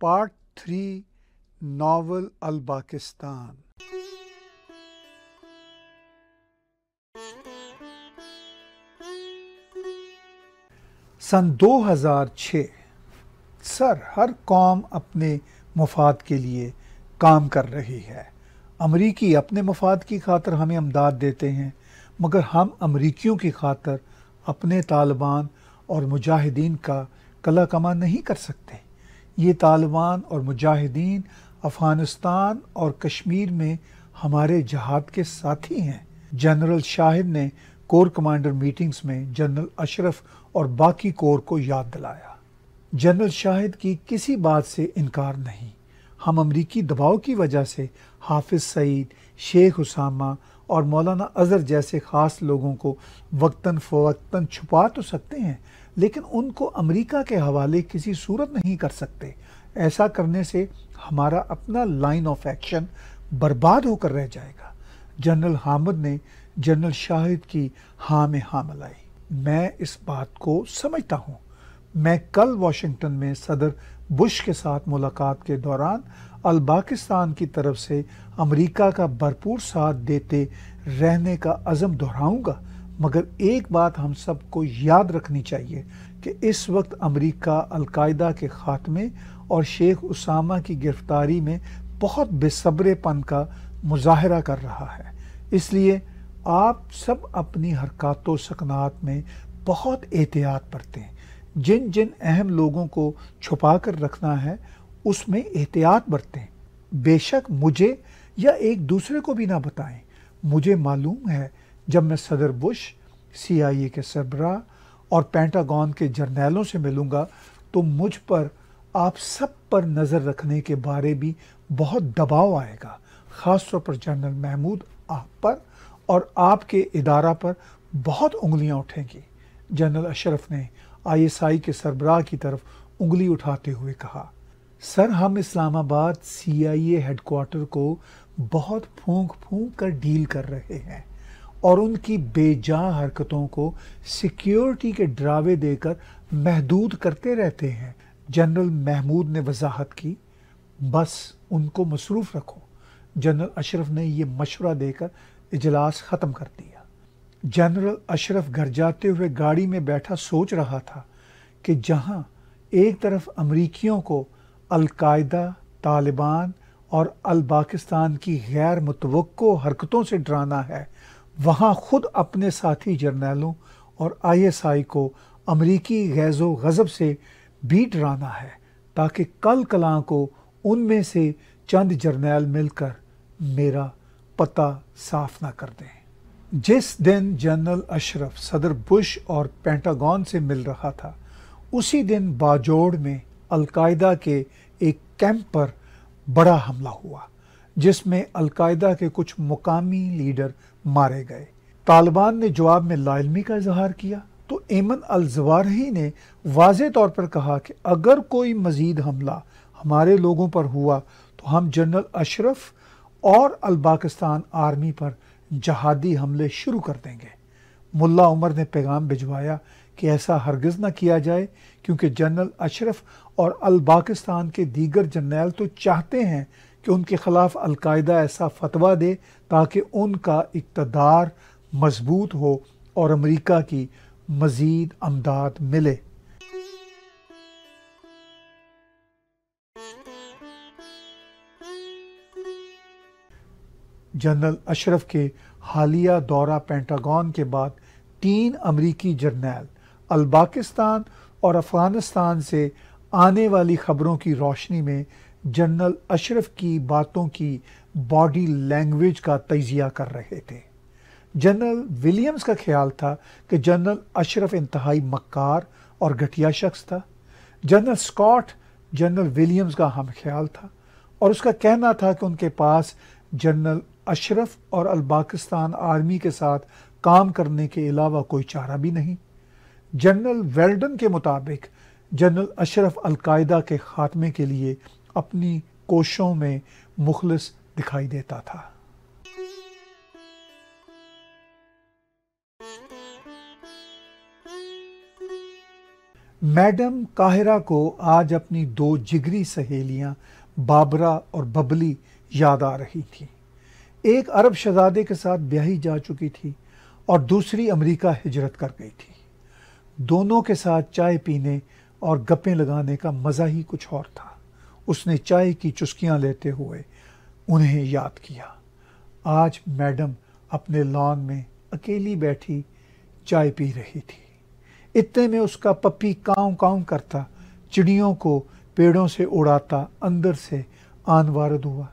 Part three, नावल अल पाकिस्तान। सन 2006 सर हर कौम अपने मफाद के लिए काम कर रही है। अमरीकी अपने मफाद की खातर हमें अमदाद देते हैं, मगर हम अमरीकियों की खातर अपने तालिबान और मुजाहिदीन का कला कमा नहीं कर सकते। ये तालिबान और मुजाहिदीन, अफ़गानिस्तान और कश्मीर में हमारे जहाद के साथी हैं। जनरल शाहिद ने कोर कमांडर मीटिंग्स में जनरल अशरफ और बाकी कोर को याद दिलाया। जनरल शाहिद की किसी बात से इनकार नहीं। हम अमरीकी दबाव की वजह से हाफिज सईद, शेख उसामा और मौलाना अजहर जैसे ख़ास लोगों को वक्ता फ़वक्ता छुपा तो सकते हैं लेकिन उनको अमेरिका के हवाले किसी सूरत नहीं कर सकते। ऐसा करने से हमारा अपना लाइन ऑफ़ एक्शन बर्बाद होकर रह जाएगा। जनरल हामिद ने जनरल शाहिद की हाँ में हाँ मिलाई। मैं इस बात को समझता हूँ। मैं कल वाशिंगटन में सदर बुश के साथ मुलाकात के दौरान अलबाकिस्तान की तरफ़ से अमेरिका का भरपूर साथ देते रहने का अज़म दोहराऊँगा। मगर एक बात हम सबको याद रखनी चाहिए कि इस वक्त अमेरिका अलकायदा के ख़ात्मे और शेख उसामा की गिरफ्तारी में बहुत बेसब्रेपन का मुजाहरा कर रहा है। इसलिए आप सब अपनी हरकत सकनात में बहुत एहतियात बरतें। जिन जिन अहम लोगों को छुपा कर रखना है, उसमें एहतियात बरतें। बेशक मुझे या एक दूसरे को भी ना बताएँ। मुझे मालूम है जब मैं सदर बुश सीआईए के सरबरा और पेंटागन के जर्नैलों से मिलूँगा तो मुझ पर आप सब पर नज़र रखने के बारे भी बहुत दबाव आएगा ख़ास तौर पर जनरल महमूद आप पर और आपके इदारा पर बहुत उंगलियाँ उठेंगी। जनरल अशरफ ने आईएसआई के सरबराह की तरफ़ उंगली उठाते हुए कहा, सर, हम इस्लामाबाद सीआईए हेडक्वार्टर को बहुत फूंक फूंक कर डील कर रहे हैं। और उनकी बेजा हरकतों को सिक्योरिटी के डरावे देकर महदूद करते रहते हैं। जनरल महमूद ने वजाहत की, बस उनको मसरूफ़ रखो। जनरल अशरफ ने यह मशवरा देकर इजलास ख़त्म कर दिया। जनरल अशरफ घर जाते हुए गाड़ी में बैठा सोच रहा था कि जहाँ एक तरफ़ अमरीकियों को अलकायदा, तालिबान और अलबाकिस्तान की गैर मुतवक़ हरकतों से डराना है वहाँ खुद अपने साथी जर्नैलों और आईएसआई को अमरीकी गैज़ो गज़ब से भी डराना है ताकि कल कलां को उनमें से चंद जर्नैल मिलकर मेरा पता साफ़ ना कर दें। जिस दिन जनरल अशरफ सदर बुश और पेंटागन से मिल रहा था, उसी दिन बाजोड़ में अलकायदा के एक कैंप पर बड़ा हमला हुआ, जिसमें अलकायदा के कुछ मुकामी लीडर मारे गए। तालिबान ने जवाब में लाइलमी का इजहार किया। तो एमन अल जवारही ने वाज तौर पर कहा कि अगर कोई मजीद हमला हमारे लोगों पर हुआ तो हम जनरल अशरफ और अल पाकिस्तान आर्मी पर जहादी हमले शुरू कर देंगे। मुल्ला उमर ने पैगाम भिजवाया कि ऐसा हरगज़ ना किया जाए, क्योंकि जनरल अशरफ और अलबाकिस्तान के दीगर जर्नैल तो चाहते हैं कि उनके खिलाफ अलकायदा ऐसा फतवा दे ताकि उनका इकतदार मज़बूत हो और अमेरिका की मज़ीद अमदाद मिले। जनरल अशरफ के हालिया दौरा पेंटागन के बाद तीन अमरीकी जर्नैल अलबाकिस्तान और अफ़गानिस्तान से आने वाली खबरों की रोशनी में जनरल अशरफ की बातों की बॉडी लैंग्वेज का तजिया कर रहे थे। जनरल विलियम्स का ख्याल था कि जनरल अशरफ इंतहाई मक्कार और घटिया शख्स था। जनरल स्कॉट, जनरल विलियम्स का हम ख्याल था और उसका कहना था कि उनके पास जनरल अशरफ और अलबाकिस्तान आर्मी के साथ काम करने के अलावा कोई चारा भी नहीं। जनरल वेल्डन के मुताबिक जनरल अशरफ अलकायदा के खात्मे के लिए अपनी कोशों में मुखलिस दिखाई देता था। मैडम काहिरा को आज अपनी दो जिगरी सहेलियाँ, बाबरा और बबली, याद आ रही थी। एक अरब शहजादे के साथ ब्याही जा चुकी थी और दूसरी अमेरिका हिजरत कर गई थी। दोनों के साथ चाय पीने और गप्पे लगाने का मज़ा ही कुछ और था। उसने चाय की चुस्कियाँ लेते हुए उन्हें याद किया। आज मैडम अपने लॉन में अकेली बैठी चाय पी रही थी। इतने में उसका पप्पी काव काव करता, चिड़ियों को पेड़ों से उड़ाता, अंदर से आन वारद हुआ।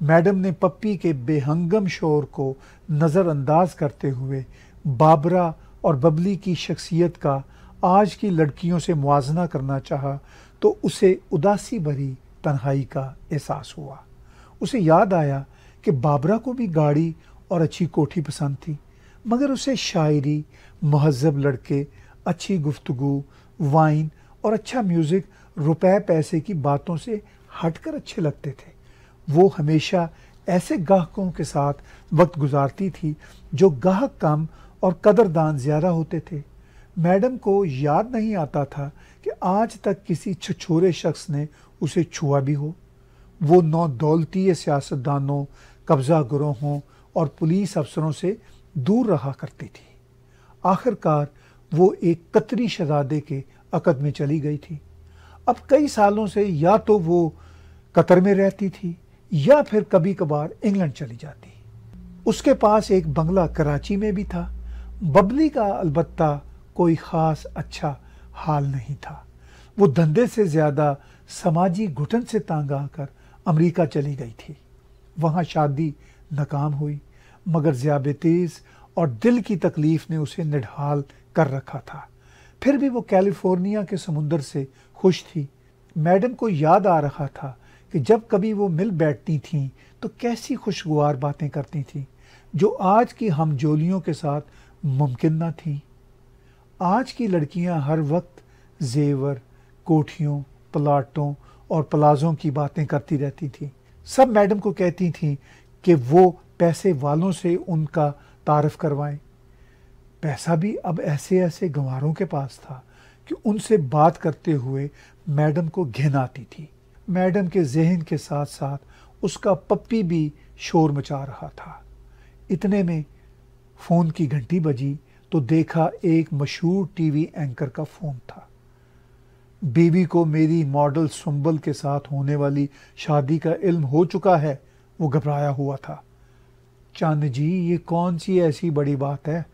मैडम ने पप्पी के बेहंगम शोर को नज़रअंदाज करते हुए बाबरा और बबली की शख्सियत का आज की लड़कियों से मुआजना करना चाहा तो उसे उदासी भरी तन्हाई का एहसास हुआ। उसे याद आया कि बाबरा को भी गाड़ी और अच्छी कोठी पसंद थी, मगर उसे शायरी, महजब लड़के, अच्छी गुफ्तगु, वाइन और अच्छा म्यूज़िक रुपए पैसे की बातों से हटकर अच्छे लगते थे। वो हमेशा ऐसे गाहकों के साथ वक्त गुजारती थी जो गाहक कम और कदरदान ज़्यादा होते थे। मैडम को याद नहीं आता था कि आज तक किसी छछोरे शख्स ने उसे छुआ भी हो। वो नौ दौलती सियासतदानों कब्ज़ा ग्रोहों और पुलिस अफसरों से दूर रहा करती थी। आखिरकार वो एक कतरी शहजादे के अकद में चली गई थी। अब कई सालों से या तो वो कतर में रहती थी या फिर कभी कभार इंग्लैंड चली जाती। उसके पास एक बंगला कराची में भी था। बबली का अलबत्ता कोई ख़ास अच्छा हाल नहीं था। वो धंधे से ज़्यादा समाजी घुटन से तांग आकर अमेरिका चली गई थी। वहाँ शादी नाकाम हुई, मगर ज़्याबतीज़ और दिल की तकलीफ़ ने उसे निढाल कर रखा था। फिर भी वो कैलिफ़ोर्निया के समुंदर से खुश थी। मैडम को याद आ रहा था कि जब कभी वो मिल बैठती थीं तो कैसी खुशगवार बातें करती थीं, जो आज की हमजोलियों के साथ मुमकिन ना थी। आज की लड़कियाँ हर वक्त जेवर, कोठियों प्लाटों और प्लाजों की बातें करती रहती थी। सब मैडम को कहती थी कि वो पैसे वालों से उनका तारफ़ करवाएँ। पैसा भी अब ऐसे ऐसे गंवारों के पास था कि उनसे बात करते हुए मैडम को घिन आती थी। मैडम के जहन के साथ साथ उसका पप्पी भी शोर मचा रहा था। इतने में फ़ोन की घंटी बजी तो देखा एक मशहूर टीवी एंकर का फ़ोन था। बीवी को मेरी मॉडल सुंबल के साथ होने वाली शादी का इल्म हो चुका है, वो घबराया हुआ था। चंद जी, ये कौन सी ऐसी बड़ी बात है?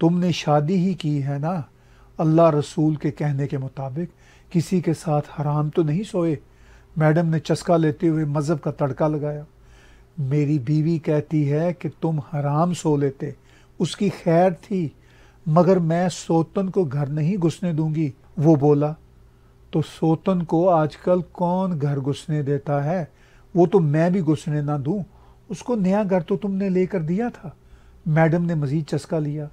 तुमने शादी ही की है ना? अल्लाह रसूल के कहने के मुताबिक किसी के साथ हराम तो नहीं सोए? मैडम ने चस्का लेते हुए मज़हब का तड़का लगाया। मेरी बीवी कहती है कि तुम हराम सो लेते। उसकी खैर थी, मगर मैं सोतन को घर नहीं घुसने दूँगी, वो बोला। तो सोतन को आजकल कौन घर घुसने देता है? वो तो मैं भी घुसने ना दूँ। उसको नया घर तो तुमने लेकर दिया था। मैडम ने मज़ीद चस्का लिया।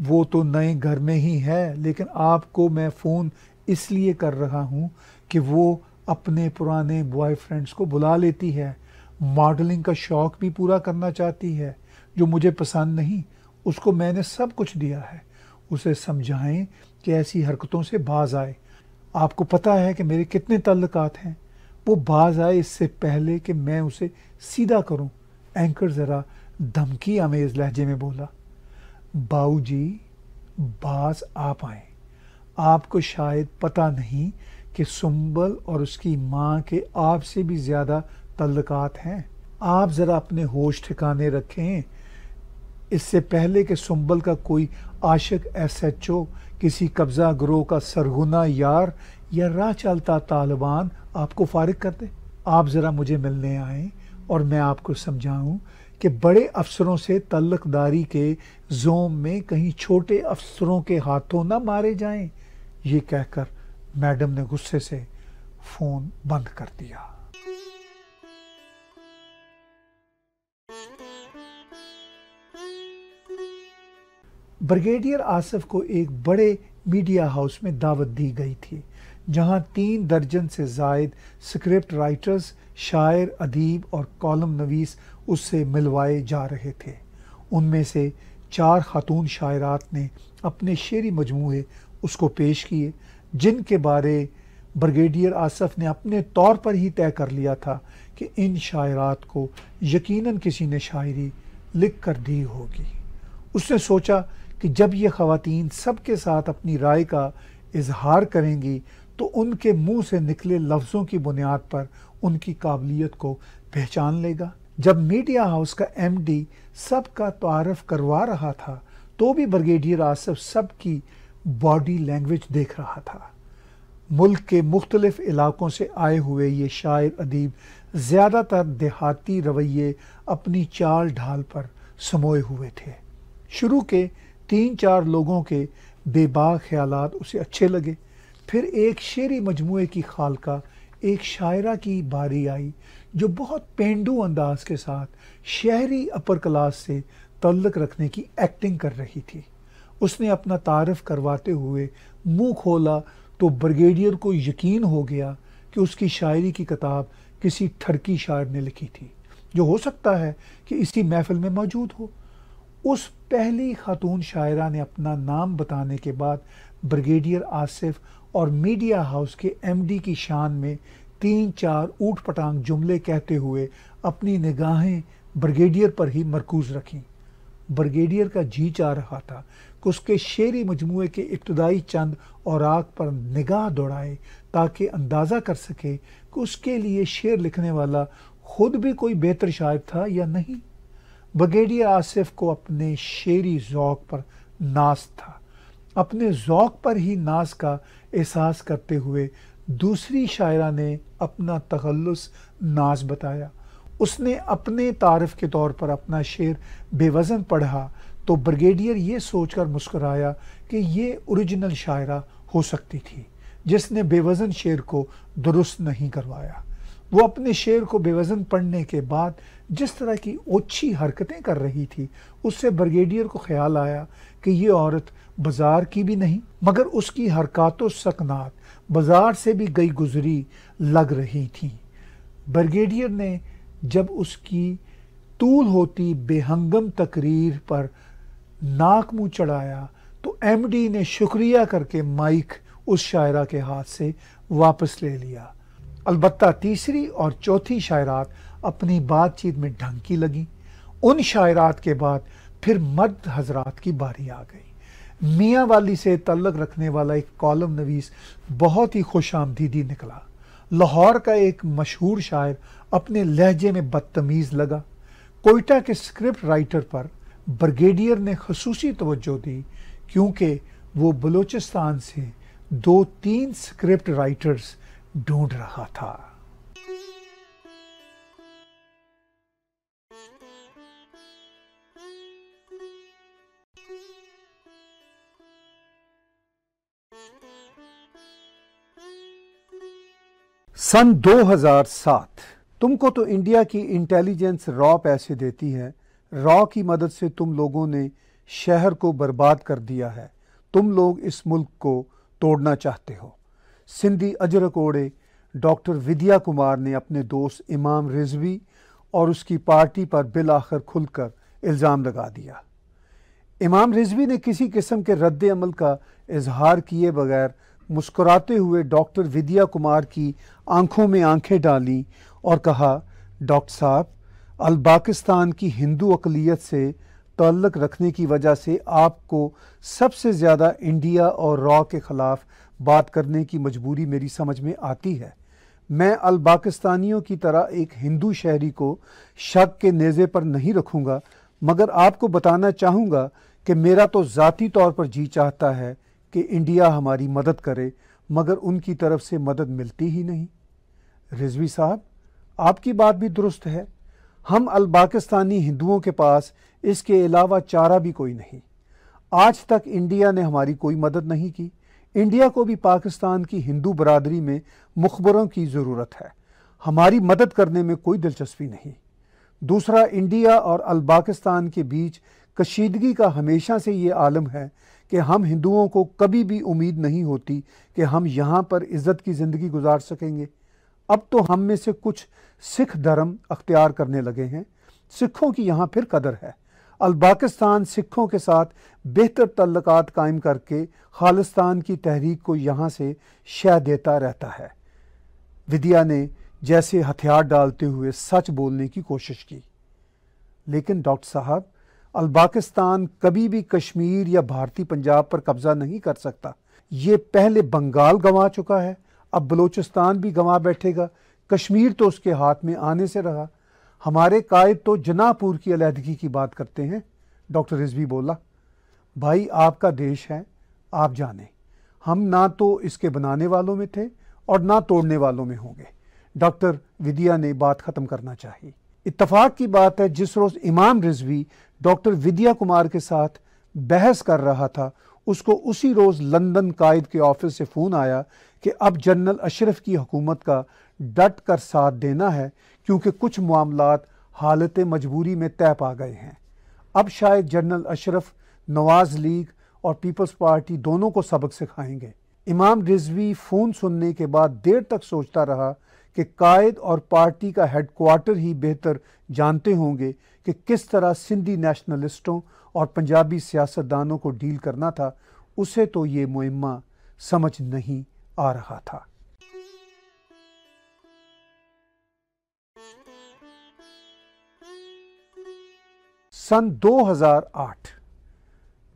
वो तो नए घर में ही है, लेकिन आपको मैं फ़ोन इसलिए कर रहा हूँ कि वो अपने पुराने बॉयफ्रेंड्स को बुला लेती है। मॉडलिंग का शौक़ भी पूरा करना चाहती है, जो मुझे पसंद नहीं, उसको मैंने सब कुछ दिया है। उसे समझाएँ कि ऐसी हरकतों से बाज आए। आपको पता है कि मेरे कितने तल्लकात हैं। वो बाज आए इससे पहले कि मैं उसे सीधा करूँ। एंकर ज़रा धमकी आमेज लहजे में बोला बाऊ जी बाज आप आए। आपको शायद पता नहीं कि सुंबल और उसकी माँ के आपसे भी ज़्यादा तल्लकात हैं। आप ज़रा अपने होश ठिकाने रखें। इससे पहले कि सुंबल का कोई आशिक एस एच ओ किसी कब्ज़ा ग्रोह का सरगुना यार या राह चलता तालिबान आपको फारिग कर दे। आप ज़रा मुझे मिलने आए और मैं आपको समझाऊं कि बड़े अफसरों से तल्लकदारी के जोम में कहीं छोटे अफसरों के हाथों ना मारे जाएँ। ये कहकर मैडम ने गुस्से से फ़ोन बंद कर दिया। ब्रिगेडियर आसफ को एक बड़े मीडिया हाउस में दावत दी गई थी, जहाँ तीन दर्जन से जायद स्क्रिप्ट राइटर्स, शायर, अदीब और कॉलम नवीस उससे मिलवाए जा रहे थे। उनमें से चार खातून शायरात ने अपने शेरी मजमूए उसको पेश किए, जिनके बारे ब्रिगेडियर आसफ ने अपने तौर पर ही तय कर लिया था कि इन शायरात को यकीनन किसी ने शायरी लिख कर दी होगी। उसने सोचा कि जब ये खातन सबके साथ अपनी राय का इजहार करेंगी तो उनके मुँह से निकले लफ्ज़ों की बुनियाद पर उनकी काबिलियत को पहचान लेगा। जब मीडिया हाउस का एमडी सबका तारफ़ करवा रहा था तो भी ब्रिगेडियर आसफ सबकी बॉडी लैंग्वेज देख रहा था। मुल्क के मुख्तलिफ़ इलाकों से आए हुए ये शायर अदीब ज़्यादातर देहाती रवैये अपनी चाल ढाल पर समोए हुए थे। शुरू के तीन चार लोगों के बेबाक ख्याल उसे अच्छे लगे। फिर एक शेरी मजमू की खालका एक शायरा की बारी आई, जो बहुत पेंडू अंदाज के साथ शहरी अपर क्लास से तल्लक रखने की एक्टिंग कर रही थी। उसने अपना तारफ़ करवाते हुए मुँह खोला तो ब्रिगेडियर को यकीन हो गया कि उसकी शायरी की किताब किसी ठरकी शायर ने लिखी थी, जो हो सकता है कि इसी महफिल में मौजूद हो। उस पहली खातून शायरा ने अपना नाम बताने के बाद ब्रिगेडियर आसिफ और मीडिया हाउस के एमडी की शान में तीन चार ऊट पटांग जुमले कहते हुए अपनी निगाहें ब्रिगेडियर पर ही मरकूज रखीं। ब्रिगेडियर का जी चाह रहा था कि उसके शेरी मजमू के इब्तदाई चंद और आग पर निगाह दौड़ाए ताकि अंदाज़ा कर सके कि उसके लिए शेर लिखने वाला खुद भी कोई बेहतर शायर था या नहीं। ब्रिगेडियर आसिफ को अपने शेरी जौक पर नाज था। अपने जौक पर ही नाज का एहसास करते हुए दूसरी शायरा ने अपना तखलस नाज बताया। उसने अपने तारफ़ के तौर पर अपना शेर बेवज़न पढ़ा तो ब्रिगेडियर ये सोचकर मुस्कराया कि ये ओरिजिनल शायरा हो सकती थी, जिसने बेवज़न शेर को दुरुस्त नहीं करवाया। वो अपने शेर को बेवज़न पढ़ने के बाद जिस तरह की ओछी हरकतें कर रही थी, उससे ब्रिगेडियर को ख्याल आया कि ये औरत बाज़ार की भी नहीं, मगर उसकी हरकत सकनात बाज़ार से भी गई गुजरी लग रही थी। ब्रिगेडियर ने जब उसकी तूल होती बेहंगम तकरीर पर नाक मुँह चढ़ाया तो एमडी ने शुक्रिया करके माइक उस शायरा के हाथ से वापस ले लिया। अलबत्ता तीसरी और चौथी शायरात अपनी बातचीत में ढंकी लगी। उन शायरात के बाद फिर मर्द हजरात की बारी आ गई। मियाँ वाली से तल्लक रखने वाला एक कॉलम नवीस बहुत ही खुश आमदीदी निकला। लाहौर का एक मशहूर शायर अपने लहजे में बदतमीज़ लगा। कोयटा के स्क्रिप्ट राइटर पर ब्रिगेडियर ने खसूसी तवज्जो दी, क्योंकि वो बलूचिस्तान से दो तीन स्क्रिप्ट राइटर्स ढूंढ रहा था। सन 2007 तुमको तो इंडिया की इंटेलिजेंस रॉ पैसे देती है। रॉ की मदद से तुम लोगों ने शहर को बर्बाद कर दिया है। तुम लोग इस मुल्क को तोड़ना चाहते हो। सिंधी अजरकोड़े डॉक्टर विद्या कुमार ने अपने दोस्त इमाम रिजवी और उसकी पार्टी पर बिल आखिर खुलकर इल्ज़ाम लगा दिया। इमाम रिजवी ने किसी किस्म के रद्द अमल का इजहार किए बगैर मुस्कुराते हुए डॉक्टर विद्या कुमार की आँखों में आँखें डाली और कहा, डॉक्टर साहब, अलबाकिस्तान की हिंदू अकलीत से तल्लक रखने की वजह से आपको सबसे ज़्यादा इंडिया और रॉ के ख़िलाफ़ बात करने की मजबूरी मेरी समझ में आती है। मैं अलबाकिस्तानियों की तरह एक हिंदू शहरी को शक के नेज़े पर नहीं रखूँगा, मगर आपको बताना चाहूँगा कि मेरा तो ज़ाती तौर पर जी चाहता है कि इंडिया हमारी मदद करे, मगर उनकी तरफ़ से मदद मिलती ही नहीं। रिजवी साहब, आपकी बात भी दुरुस्त है। हम अलबाकिस्तानी हिंदुओं के पास इसके अलावा चारा भी कोई नहीं। आज तक इंडिया ने हमारी कोई मदद नहीं की। इंडिया को भी पाकिस्तान की हिंदू बरदरी में मुखबरों की ज़रूरत है। हमारी मदद करने में कोई दिलचस्पी नहीं। दूसरा, इंडिया और अलबाकिस्तान के बीच कशीदगी का हमेशा से ये आलम है कि हम हिंदुओं को कभी भी उम्मीद नहीं होती कि हम यहाँ पर इज़्ज़त की ज़िंदगी गुजार सकेंगे। अब तो हम में से कुछ सिख धर्म अख्तियार करने लगे हैं। सिखों की यहाँ फिर कदर है। अलबाकिस्तान सिखों के साथ बेहतर तल्लकात कायम करके खालिस्तान की तहरीक को यहाँ से शह देता रहता है। विद्या ने जैसे हथियार डालते हुए सच बोलने की कोशिश की। लेकिन डॉक्टर साहब अलबाकिस्तान कभी भी कश्मीर या भारतीय पंजाब पर कब्जा नहीं कर सकता। ये पहले बंगाल गंवा चुका है, अब बलूचिस्तान भी गंवा बैठेगा। कश्मीर तो उसके हाथ में आने से रहा। हमारे कायद तो जनापुर की अलहदगी की बात करते हैं। डॉक्टर रिजवी बोला, भाई, आपका देश है, आप जाने। हम ना तो इसके बनाने वालों में थे और ना तोड़ने वालों में होंगे। डॉक्टर विदिया ने बात ख़त्म करना चाहिए इतफाक की बात है, जिस रोज़ इमाम रिजवी डॉक्टर विद्या कुमार के साथ बहस कर रहा था, उसको उसी रोज़ लंदन कायद के ऑफ़िस से फ़ोन आया कि अब जनरल अशरफ की हुकूमत का डट कर साथ देना है, क्योंकि कुछ मामला हालत मजबूरी में तय पा गए हैं। अब शायद जनरल अशरफ, नवाज़ लीग और पीपल्स पार्टी दोनों को सबक सिखाएँगे। इमाम रिजवी फ़ोन सुनने के बाद देर तक सोचता रहा कि कायद और पार्टी का हेडक्वार्टर ही बेहतर जानते होंगे कि किस तरह सिंधी नेशनलिस्टों और पंजाबी सियासतदानों को डील करना था, उसे तो ये मुहिमा समझ नहीं आ रहा था। सन 2008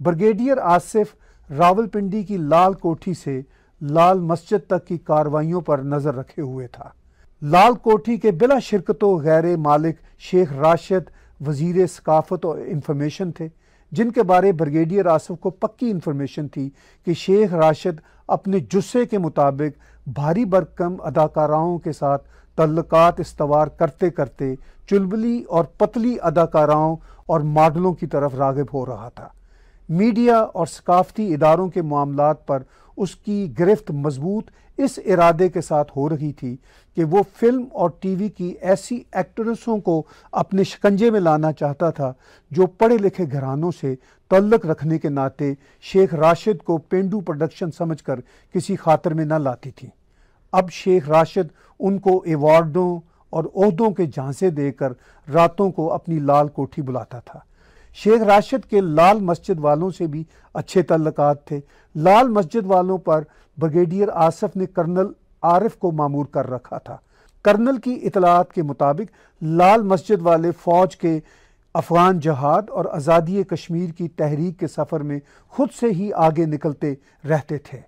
ब्रिगेडियर आसिफ रावलपिंडी की लाल कोठी से लाल मस्जिद तक की कार्रवाइयों पर नज़र रखे हुए था। लाल कोठी के बिला शिरकत व गैर मालिक शेख राशिद, वज़ीर सकाफत और इंफॉर्मेशन थे, जिनके बारे ब्रिगेडियर आसफ को पक्की इंफॉर्मेशन थी कि शेख राशिद अपने जुस्से के मुताबिक भारी बरकम अदाकाराओं के साथ तल्लकात इस्तवार करते करते चुलबली और पतली अदाकाराओं और मॉडलों की तरफ़ रागब हो रहा था। मीडिया और सकाफती इदारों के मामला पर उसकी गिरफ्त मज़बूत इस इरादे के साथ हो रही थी कि वो फ़िल्म और टीवी की ऐसी एक्ट्रेसों को अपने शिकंजे में लाना चाहता था, जो पढ़े लिखे घरानों से तल्लक रखने के नाते शेख राशिद को पेंडू प्रोडक्शन समझकर किसी खातर में न लाती थी। अब शेख राशिद उनको एवार्डों और ओहदों के झांसे देकर रातों को अपनी लाल कोठी बुलाता था। शेख राशिद के लाल मस्जिद वालों से भी अच्छे तल्लक थे। लाल मस्जिद वालों पर ब्रिगेडियर आसफ ने कर्नल आरिफ को मामूर कर रखा था। कर्नल की इतलात के मुताबिक लाल मस्जिद वाले फौज के अफगान जहाद और आज़ादी कश्मीर की तहरीक के सफ़र में खुद से ही आगे निकलते रहते थे।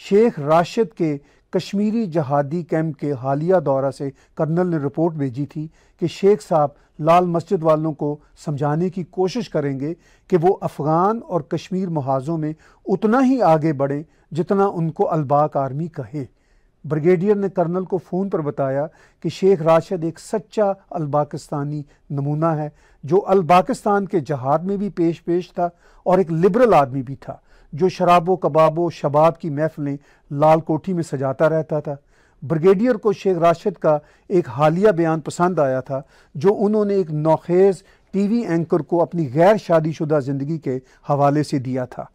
शेख राशिद के कश्मीरी जहादी कैंप के हालिया दौरा से कर्नल ने रिपोर्ट भेजी थी कि शेख साहब लाल मस्जिद वालों को समझाने की कोशिश करेंगे कि वो अफ़गान और कश्मीर महाजों में उतना ही आगे बढ़ें जितना उनको अलबाक आर्मी कहे। ब्रिगेडियर ने कर्नल को फ़ोन पर बताया कि शेख राशिद एक सच्चा अलबाकिस्तानी नमूना है, जो अलबाकिस्तान के जहाद में भी पेश पेश था और एक लिबरल आदमी भी था, जो शराबो, कबाबो, शबाब की महफिलें लाल कोठी में सजाता रहता था। ब्रिगेडियर को शेख राशिद का एक हालिया बयान पसंद आया था, जो उन्होंने एक नौखेज़ टीवी एंकर को अपनी गैर शादीशुदा ज़िंदगी के हवाले से दिया था।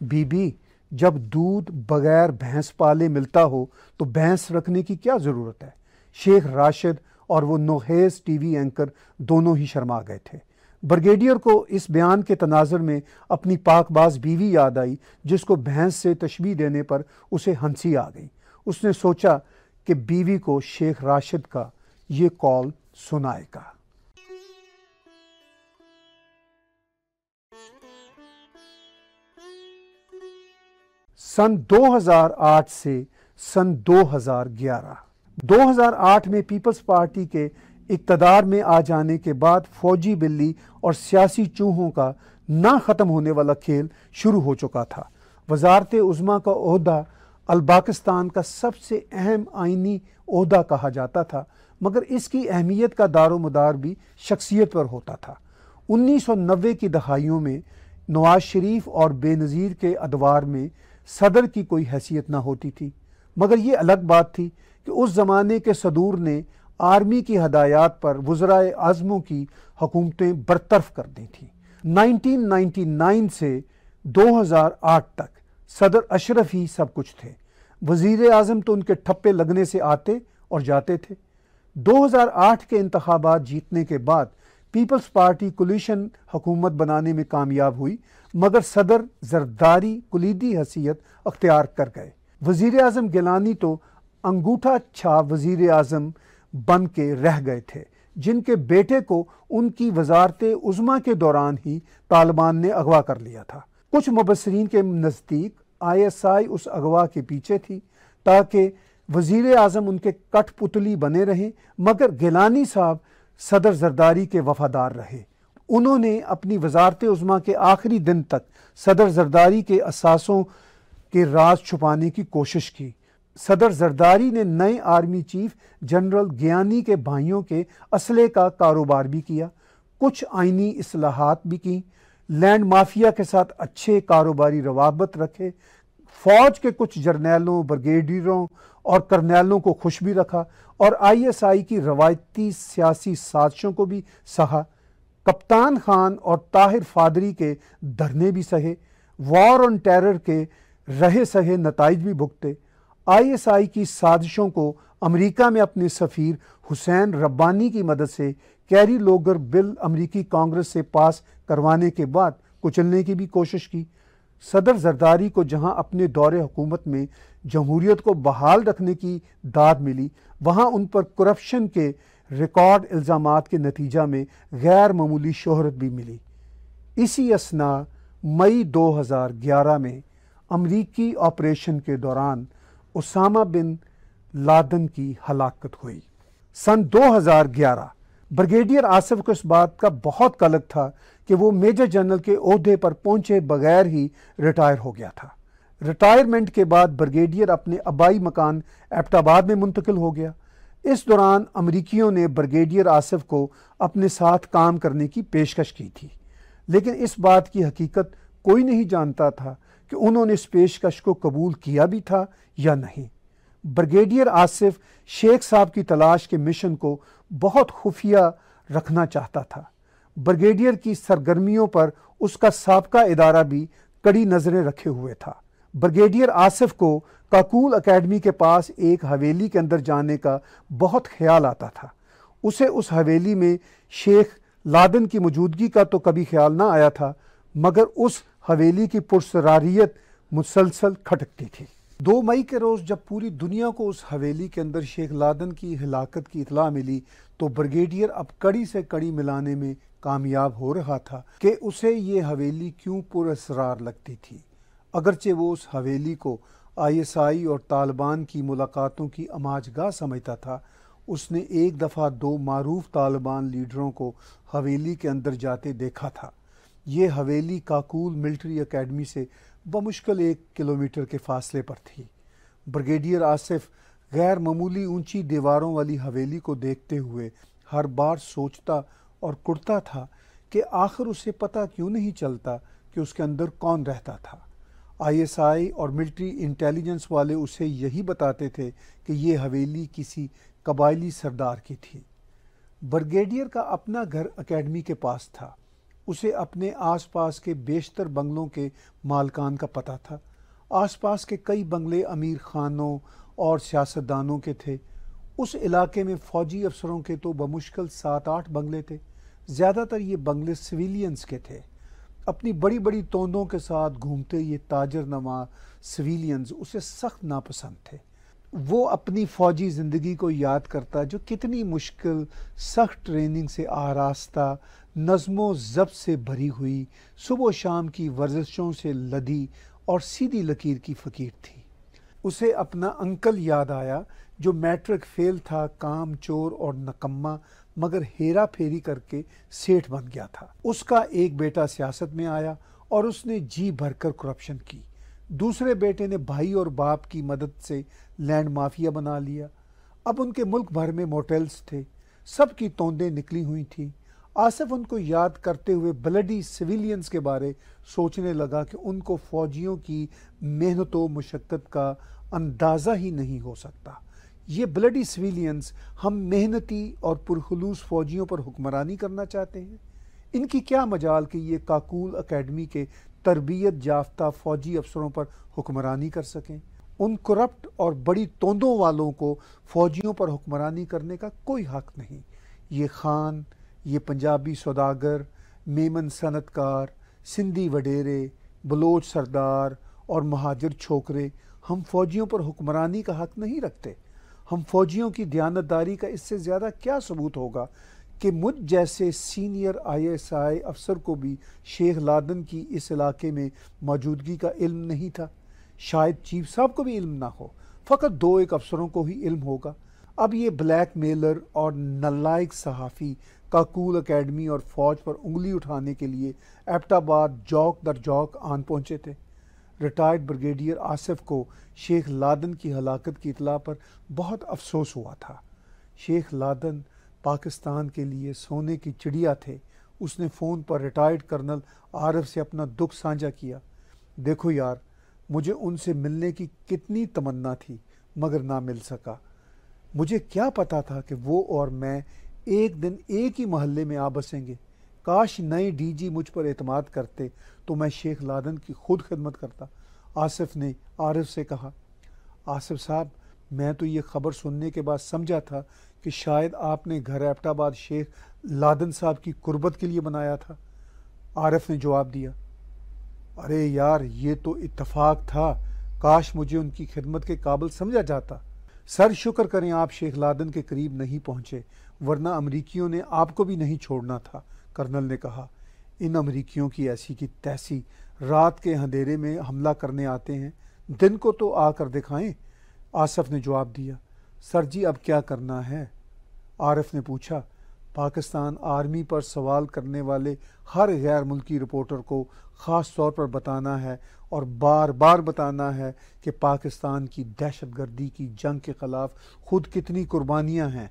बीबी जब दूध बगैर भैंस पाले मिलता हो तो भैंस रखने की क्या ज़रूरत है? शेख राशिद और वो नोहेज टीवी एंकर दोनों ही शर्मा गए थे। ब्रिगेडियर को इस बयान के तनाजर में अपनी पाकबाज बीवी याद आई, जिसको भैंस से तशबी देने पर उसे हँसी आ गई। उसने सोचा कि बीवी को शेख राशिद का ये कॉल सुनाएगा। सन 2008 से सन 2011 2008 में पीपल्स पार्टी के इकतदार में आ जाने के बाद फौजी बिल्ली और सियासी चूहों का ना ख़त्म होने वाला खेल शुरू हो चुका था। वजारत उज़मा का अहदा अलबाकिस्तान का सबसे अहम आइनी अहदा कहा जाता था, मगर इसकी अहमियत का दारो मदार भी शख्सियत पर होता था। 1990 की दहाइयों में नवाज़ शरीफ और बेनज़ीर के अदवार में सदर की कोई हैसियत ना होती थी। मगर ये अलग बात थी कि उस ज़माने के सदूर ने आर्मी की हदायत पर वज्रा आज़मों की हुकूमतें बरतरफ कर दी थी। 1999 से 2008 तक सदर अशरफ ही सब कुछ थे। वज़ीर आज़म तो उनके ठप्पे लगने से आते और जाते थे। 2008 के इंतबात जीतने के बाद पीपल्स पार्टी कुलिशन हुकूमत बनाने में कामयाब हुई, मगर सदर जरदारी कुलीदी हैसियत अख्तियार कर गए। वज़ीर अजम गिलानी तो अंगूठा छा वज़ीर अजम बन के रह गए थे, जिनके बेटे को उनकी वजारत उज़मा के दौरान ही तालिबान ने अगवा कर लिया था। कुछ मुबसरीन के नज़दीक आई एस आई उस अगवा के पीछे थी, ताकि वज़ीर अजम उनके कठपुतली बने रहे, मगर गिलानी साहब सदर जरदारी के वफादार रहे। उन्होंने अपनी वजारत उज़मा के आखिरी दिन तक सदर जरदारी के असासों के राज छुपाने की कोशिश की। सदर जरदारी ने नए आर्मी चीफ जनरल ज्ञानी के भाइयों के असले का कारोबार भी किया, कुछ आइनी असलाहत भी की, लैंड माफिया के साथ अच्छे कारोबारी रवाबत रखे, फौज के कुछ जर्नैलों, ब्रिगेडियरों और करनैलों को खुश भी रखा और आईएसआई की रवायती सियासी साजिशों को भी सहा। कप्तान खान और ताहिर फादरी के धरने भी सहे। वॉर ऑन टेरर के रहे सहे नतज भी भुगते। आईएसआई की साजिशों को अमेरिका में अपने सफ़ीर हुसैन रब्बानी की मदद से कैरी लोगर बिल अमेरिकी कांग्रेस से पास करवाने के बाद कुचलने की भी कोशिश की। सदर जरदारी को जहाँ अपने दौरे हुकूमत में जमहूरियत को बहाल रखने की दाद मिली। वहाँ उन पर करप्शन के रिकॉर्ड इल्ज़ाम के नतीजा में गैर मामूली शोहरत भी मिली। इसी असना मई 2011 में अमरीकी ऑपरेशन के दौरान उसामा बिन लादन की हलाकत हुई। सन 2011 ब्रिगेडियर आसिफ को इस बात का बहुत कलक था कि वो मेजर जनरल के अहदे पर पहुँचे बगैर ही रिटायर हो गया था। रिटायरमेंट के बाद ब्रिगेडियर अपने आबाई मकान एबटाबाद में मुंतकिल हो गया। इस दौरान अमरीकियों ने ब्रिगेडियर आसिफ को अपने साथ काम करने की पेशकश की थी। लेकिन इस बात की हकीकत कोई नहीं जानता था कि उन्होंने इस पेशकश को कबूल किया भी था या नहीं। ब्रिगेडियर आसिफ शेख साहब की तलाश के मिशन को बहुत खुफिया रखना चाहता था। ब्रिगेडियर की सरगर्मियों पर उसका सबका इदारा भी कड़ी नज़रें रखे हुए था। ब्रिगेडियर आसिफ को काकूल अकेडमी के पास एक हवेली के अंदर जाने का बहुत ख्याल आता था। उसे उस हवेली में शेख लादन की मौजूदगी का तो कभी ख्याल ना आया था, मगर उस हवेली की पुरसरारियत मुसलसल खटकती थी। दो मई के रोज़ जब पूरी दुनिया को उस हवेली के अंदर शेख लादन की हिलाकत की इतला मिली तो ब्रिगेडियर अब कड़ी से कड़ी मिलाने में कामयाब हो रहा था कि उसे ये हवेली क्यों पुरसरार लगती थी। अगरचे वो उस हवेली को आईएसआई और तालिबान की मुलाकातों की अमाजगाह समझता था। उसने एक दफ़ा दो मरूफ तालिबान लीडरों को हवेली के अंदर जाते देखा था। ये हवेली काकूल मिलिट्री एकेडमी से बमुश्किल एक किलोमीटर के फासले पर थी। ब्रिगेडियर आसिफ गैर मामूली ऊँची दीवारों वाली हवेली को देखते हुए हर बार सोचता और कुड़ता था कि आखिर उसे पता क्यों नहीं चलता कि उसके अंदर कौन रहता था। आईएसआई और मिलिट्री इंटेलिजेंस वाले उसे यही बताते थे कि ये हवेली किसी कबायली सरदार की थी। ब्रिगेडियर का अपना घर अकेडमी के पास था। उसे अपने आसपास के बेशतर बंगलों के मालकान का पता था। आसपास के कई बंगले अमीर खानों और सियासतदानों के थे। उस इलाके में फ़ौजी अफसरों के तो बमुश्किल सात आठ बंगले थे। ज़्यादातर ये बंगले सिविलियंस के थे। अपनी बड़ी बड़ी तोंदों के साथ घूमते ये ताजर नमा सिविलियंस उसे सख्त नापसंद थे। वो अपनी फ़ौजी ज़िंदगी को याद करता जो कितनी मुश्किल, सख्त ट्रेनिंग से आरास्ता, नज़मो ज़ब्त से भरी हुई, सुबह शाम की वर्जिशों से लदी और सीधी लकीर की फ़कीर थी। उसे अपना अंकल याद आया जो मैट्रिक फेल था, काम, चोर और नकम्मा मगर हेरा फेरी करके सेठ बन गया था। उसका एक बेटा सियासत में आया और उसने जी भरकर करप्शन की। दूसरे बेटे ने भाई और बाप की मदद से लैंड माफिया बना लिया। अब उनके मुल्क भर में मोटेल्स थे। सबकी तोंदें निकली हुई थी। आसिफ उनको याद करते हुए ब्लडी सिविलियंस के बारे सोचने लगा कि उनको फौजियों की मेहनत, मुशक्क़त का अंदाज़ा ही नहीं हो सकता। ये ब्लडी सिविलियंस हम मेहनती और पुरखलूस फ़ौजियों पर हुक्मरानी करना चाहते हैं। इनकी क्या मजाल कि ये काकूल अकेडमी के तरबियत याफ्ता फ़ौजी अफसरों पर हुक्मरानी कर सकें। उन करप्ट और बड़ी तोंदों वालों को फ़ौजियों पर हुक्मरानी करने का कोई हक नहीं। ये खान, ये पंजाबी सौदागर, मेमन सनतकार, सिंधी वडेरे, बलोच सरदार और महाजर छोकरे हम फौजियों पर हुक्मरानी का हक नहीं रखते। हम फौजियों की दयानतदारी का इससे ज़्यादा क्या सबूत होगा कि मुझ जैसे सीनियर आईएसआई अफसर को भी शेख लादन की इस इलाके में मौजूदगी का इल्म नहीं था? शायद चीफ साहब को भी इल्म ना हो। फ़कत दो एक अफसरों को ही इल्म होगा। अब ये ब्लैक मेलर और नलायक सहाफ़ी काकूल अकेडमी और फौज पर उंगली उठाने के लिए एबटाबाद जौक दर जौक आन पहुँचे थे। रिटायर्ड ब्रिगेडियर आसिफ को शेख लादन की हलाकत की इतला पर बहुत अफसोस हुआ था। शेख लादन पाकिस्तान के लिए सोने की चिड़िया थे। उसने फ़ोन पर रिटायर्ड कर्नल आरफ से अपना दुख साझा किया। देखो यार, मुझे उनसे मिलने की कितनी तमन्ना थी, मगर ना मिल सका। मुझे क्या पता था कि वो और मैं एक दिन एक ही मोहल्ले में आ बसेंगे। काश नए डीजी मुझ पर एतमाद करते तो मैं शेख लादन की खुद खिदमत करता। आसिफ ने आरिफ से कहा, आसिफ साहब, मैं तो ये खबर सुनने के बाद समझा था कि शायद आपने घर एबटाबाद शेख लादन साहब की कुर्बत के लिए बनाया था। आरिफ ने जवाब दिया, अरे यार, ये तो इत्तफाक था। काश मुझे उनकी खिदमत के काबिल समझा जाता। सर, शुक्र करें आप शेख लादन के करीब नहीं पहुँचे, वरना अमरीकियों ने आपको भी नहीं छोड़ना था। कर्नल ने कहा, इन अमरीकियों की ऐसी की तैसी, रात के अंधेरे में हमला करने आते हैं। दिन को तो आकर दिखाएँ। आसफ ने जवाब दिया, सर जी, अब क्या करना है? आरफ ने पूछा, पाकिस्तान आर्मी पर सवाल करने वाले हर गैर मुल्की रिपोर्टर को ख़ास तौर पर बताना है और बार बार बताना है कि पाकिस्तान की दहशत गर्दी की जंग के ख़िलाफ़ खुद कितनी कुर्बानियाँ हैं।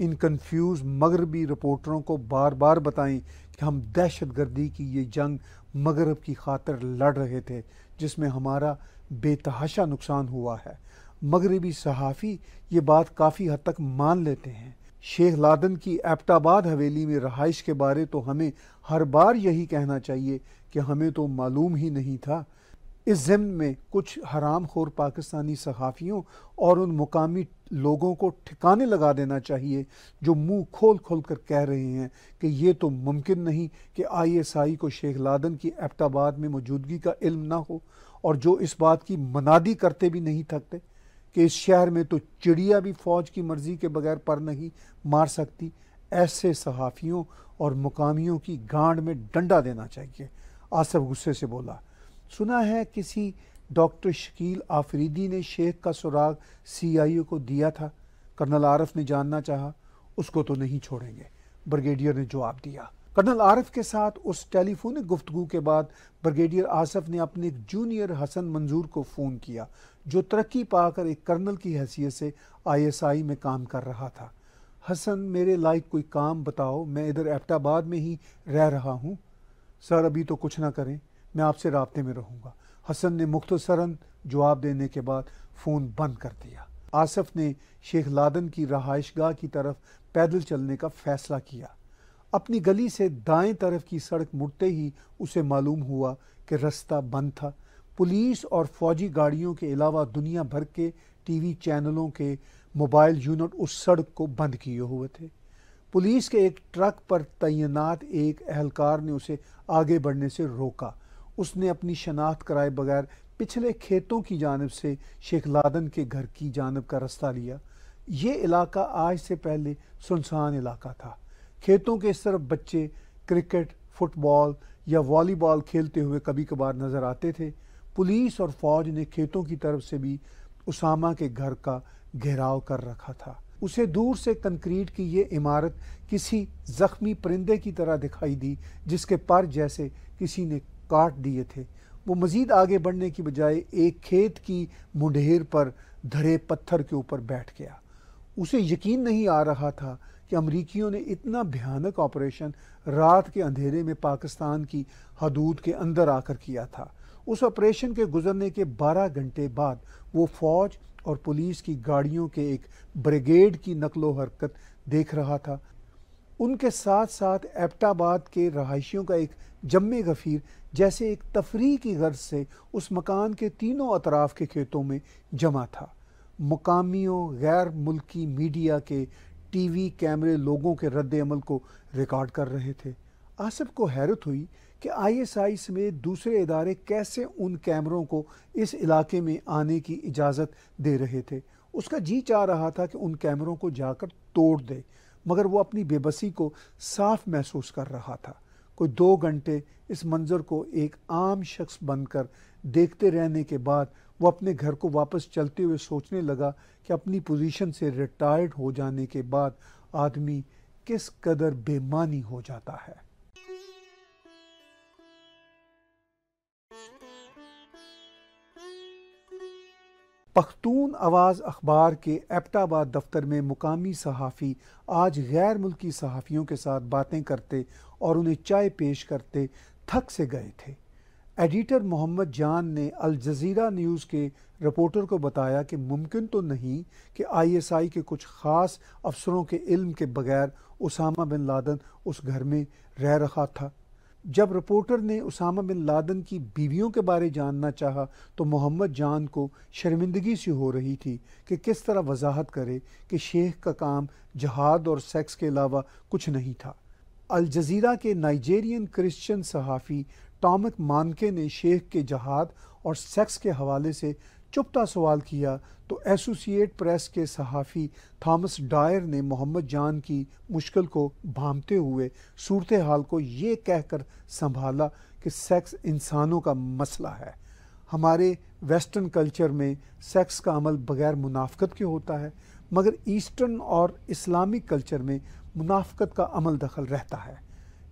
इन कंफ्यूज मगरबी रिपोर्टरों को बार बार बताएँ कि हम दहशत गर्दी की ये जंग मगरब की खातर लड़ रहे थे, जिसमें हमारा बेतहाशा नुकसान हुआ है। मगरबी सहाफ़ी ये बात काफ़ी हद तक मान लेते हैं। शेख लादन की एबटाबाद हवेली में रहाइश के बारे तो हमें हर बार यही कहना चाहिए कि हमें तो मालूम ही नहीं था इस जिम्न में कुछ हराम खोर पाकिस्तानी सहाफ़ियों और उन मुकामी लोगों को ठिकाने लगा देना चाहिए, जो मुँह खोल खोल कर कह रहे हैं कि ये तो मुमकिन नहीं कि आईएसआई को शेख लादन की एबटाबाद में मौजूदगी का इल्म ना हो और जो इस बात की मनादी करते भी नहीं थकते कि इस शहर में तो चिड़िया भी फ़ौज की मर्ज़ी के बगैर पर नहीं मार सकती, ऐसे सहाफ़ियों और मुकामियों की गांड में डंडा देना चाहिए। आसफ गुस्से से बोला सुना है किसी डॉक्टर शकील आफरीदी ने शेख का सुराग सीआईओ को दिया था। कर्नल आरफ ने जानना चाहा, उसको तो नहीं छोड़ेंगे। ब्रिगेडियर ने जवाब दिया। कर्नल आरफ के साथ उस टेलीफोनिक गुफ्तगु के बाद ब्रिगेडियर आसफ ने अपने जूनियर हसन मंजूर को फ़ोन किया, जो तरक्की पाकर एक कर्नल की हैसियत से आईएसआई में काम कर रहा था। हसन, मेरे लाइक कोई काम बताओ, मैं इधर एबटाबाद में ही रह रहा हूँ। सर, अभी तो कुछ ना करें। मैं आपसे रबते में रहूँगा। हसन ने मुख्तसरन जवाब देने के बाद फ़ोन बंद कर दिया। आसफ ने शेख लादन की रहाइश गाह की तरफ़ पैदल चलने का फ़ैसला किया। अपनी गली से दाएँ तरफ़ की सड़क मुड़ते ही उसे मालूम हुआ कि रास्ता बंद था। पुलिस और फौजी गाड़ियों के अलावा दुनिया भर के टीवी चैनलों के मोबाइल यूनिट उस सड़क को बंद किए हुए थे। पुलिस के एक ट्रक पर तैनात एक अहलकार ने उसे आगे बढ़ने से रोका। उसने अपनी शनाख्त कराए बगैर पिछले खेतों की जानब से शेख लादन के घर की जानब का रास्ता लिया। ये इलाका आज से पहले सुनसान इलाका था। खेतों के इस तरफ़ बच्चे क्रिकेट, फुटबॉल या वॉलीबॉल खेलते हुए कभी कभार नज़र आते थे। पुलिस और फौज ने खेतों की तरफ़ से भी उसामा के घर का घेराव कर रखा था। उसे दूर से कंक्रीट की ये इमारत किसी जख्मी परिंदे की तरह दिखाई दी, जिसके पर जैसे किसी ने काट दिए थे। वो मज़ीद आगे बढ़ने की बजाय एक खेत की मुंडेर पर धरे पत्थर के ऊपर बैठ गया। उसे यकीन नहीं आ रहा था कि अमरीकियों ने इतना भयानक ऑपरेशन रात के अंधेरे में पाकिस्तान की हदूद के अंदर आकर किया था। उस ऑपरेशन के गुजरने के 12 घंटे बाद वो फौज और पुलिस की गाड़ियों के एक ब्रिगेड की नकलो हरकत देख रहा था। उनके साथ साथ एबटाबाद के रहायशियों का एक जम्मे गफीर, जैसे एक तफरी की गर्ज से उस मकान के तीनों अतराफ के खेतों में जमा था। मुकामियों गैर मुल्की मीडिया के टीवी कैमरे लोगों के रद्द अमल को रिकॉर्ड कर रहे थे। आसिफ को हैरत हुई कि आईएसआई समेत दूसरे इदारे कैसे उन कैमरों को इस इलाके में आने की इजाज़त दे रहे थे। उसका जी चाह रहा था कि उन कैमरों को जाकर तोड़ दे, मगर वो अपनी बेबसी को साफ़ महसूस कर रहा था। कोई दो घंटे इस मंज़र को एक आम शख्स बनकर देखते रहने के बाद वो अपने घर को वापस चलते हुए सोचने लगा कि अपनी पोजीशन से रिटायर्ड हो जाने के बाद आदमी किस कदर बेमानी हो जाता है। पख्तून आवाज़ अखबार के एबटाबाद दफ्तर में मुकामी सहाफ़ी आज गैर मुल्की सहाफ़ियों के साथ बातें करते और उन्हें चाय पेश करते थक से गए थे। एडिटर मोहम्मद जान ने अल जज़ीरा न्यूज़ के रिपोर्टर को बताया कि मुमकिन तो नहीं कि आईएसआई के कुछ ख़ास अफसरों के इल्म के बगैर उसामा बिन लादन उस घर में रह रहा था। जब रिपोर्टर ने उसामा बिन लादन की बीवियों के बारे जानना चाहा तो मोहम्मद जान को शर्मिंदगी सी हो रही थी कि किस तरह वजाहत करे कि शेख का काम जहाद और सेक्स के अलावा कुछ नहीं था। अल जजीरा के नाइजेरियन क्रिश्चियन सहाफ़ी टॉमिक मानके ने शेख के जहाद और सेक्स के हवाले से चुपता सवाल किया तो एसोसिएट प्रेस के सहाफ़ी थॉमस डायर ने मोहम्मद जान की मुश्किल को भामते हुए सूरत हाल को ये कहकर संभाला कि सेक्स इंसानों का मसला है। हमारे वेस्टर्न कल्चर में सेक्स का अमल बगैर मुनाफ्त के होता है, मगर ईस्टर्न और इस्लामिक कल्चर में मुनाफ्त का अमल दखल रहता है।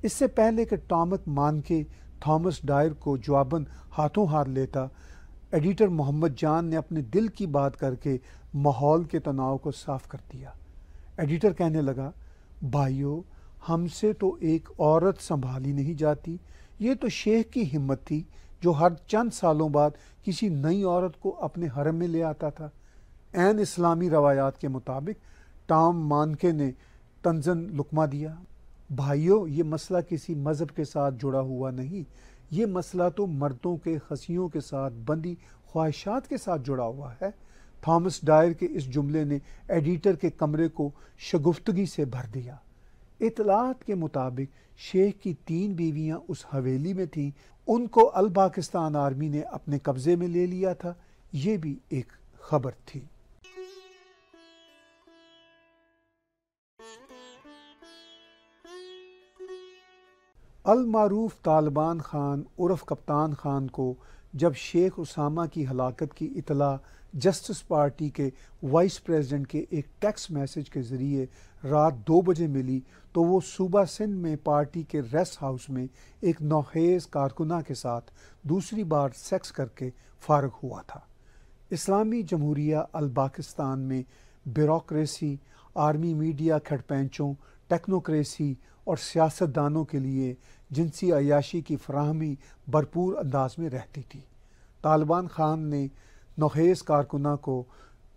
इससे पहले कि टॉमिक मान के थॉमस डायर को जवाबन हाथों हार लेता, एडिटर मोहम्मद जान ने अपने दिल की बात करके माहौल के तनाव को साफ़ कर दिया। एडिटर कहने लगा, भाइयों, हमसे तो एक औरत संभाली नहीं जाती। ये तो शेख की हिम्मत थी, जो हर चंद सालों बाद किसी नई औरत को अपने हरम में ले आता था। एन इस्लामी रवायात के मुताबिक, टाम मानके ने तंजन लुकमा दिया, भाइयों, ये मसला किसी मज़हब के साथ जुड़ा हुआ नहीं। ये मसला तो मर्दों के, हंसियों के साथ, बंदी ख्वाहिशात के साथ जुड़ा हुआ है। थॉमस डायर के इस जुमले ने एडिटर के कमरे को शगुफ्तगी से भर दिया। इतलात के मुताबिक शेख की तीन बीवियाँ उस हवेली में थीं। उनको अल पाकिस्तान आर्मी ने अपने कब्जे में ले लिया था। ये भी एक खबर थी। अल मारूफ तालिबान ख़ान उर्फ़ कप्तान ख़ान को जब शेख उसामा की हलाकत की इतला जस्टिस पार्टी के वाइस प्रेसिडेंट के एक टेक्स्ट मैसेज के ज़रिए रात दो बजे मिली तो वो सूबा सिंध में पार्टी के रेस्ट हाउस में एक नौहेज़ कारकुना के साथ दूसरी बार सेक्स करके फारग हुआ था। इस्लामी जमहूरिया अल पाकिस्तान में ब्यूरोक्रेसी, आर्मी मीडिया खटपैंचों टेक्नोक्रेसी और सियासतदानों के लिए जिनसी अयाशी की फ्राहमी भरपूर अंदाज में रहती थी। तालिबान खान ने नौखेज़ कारकुना को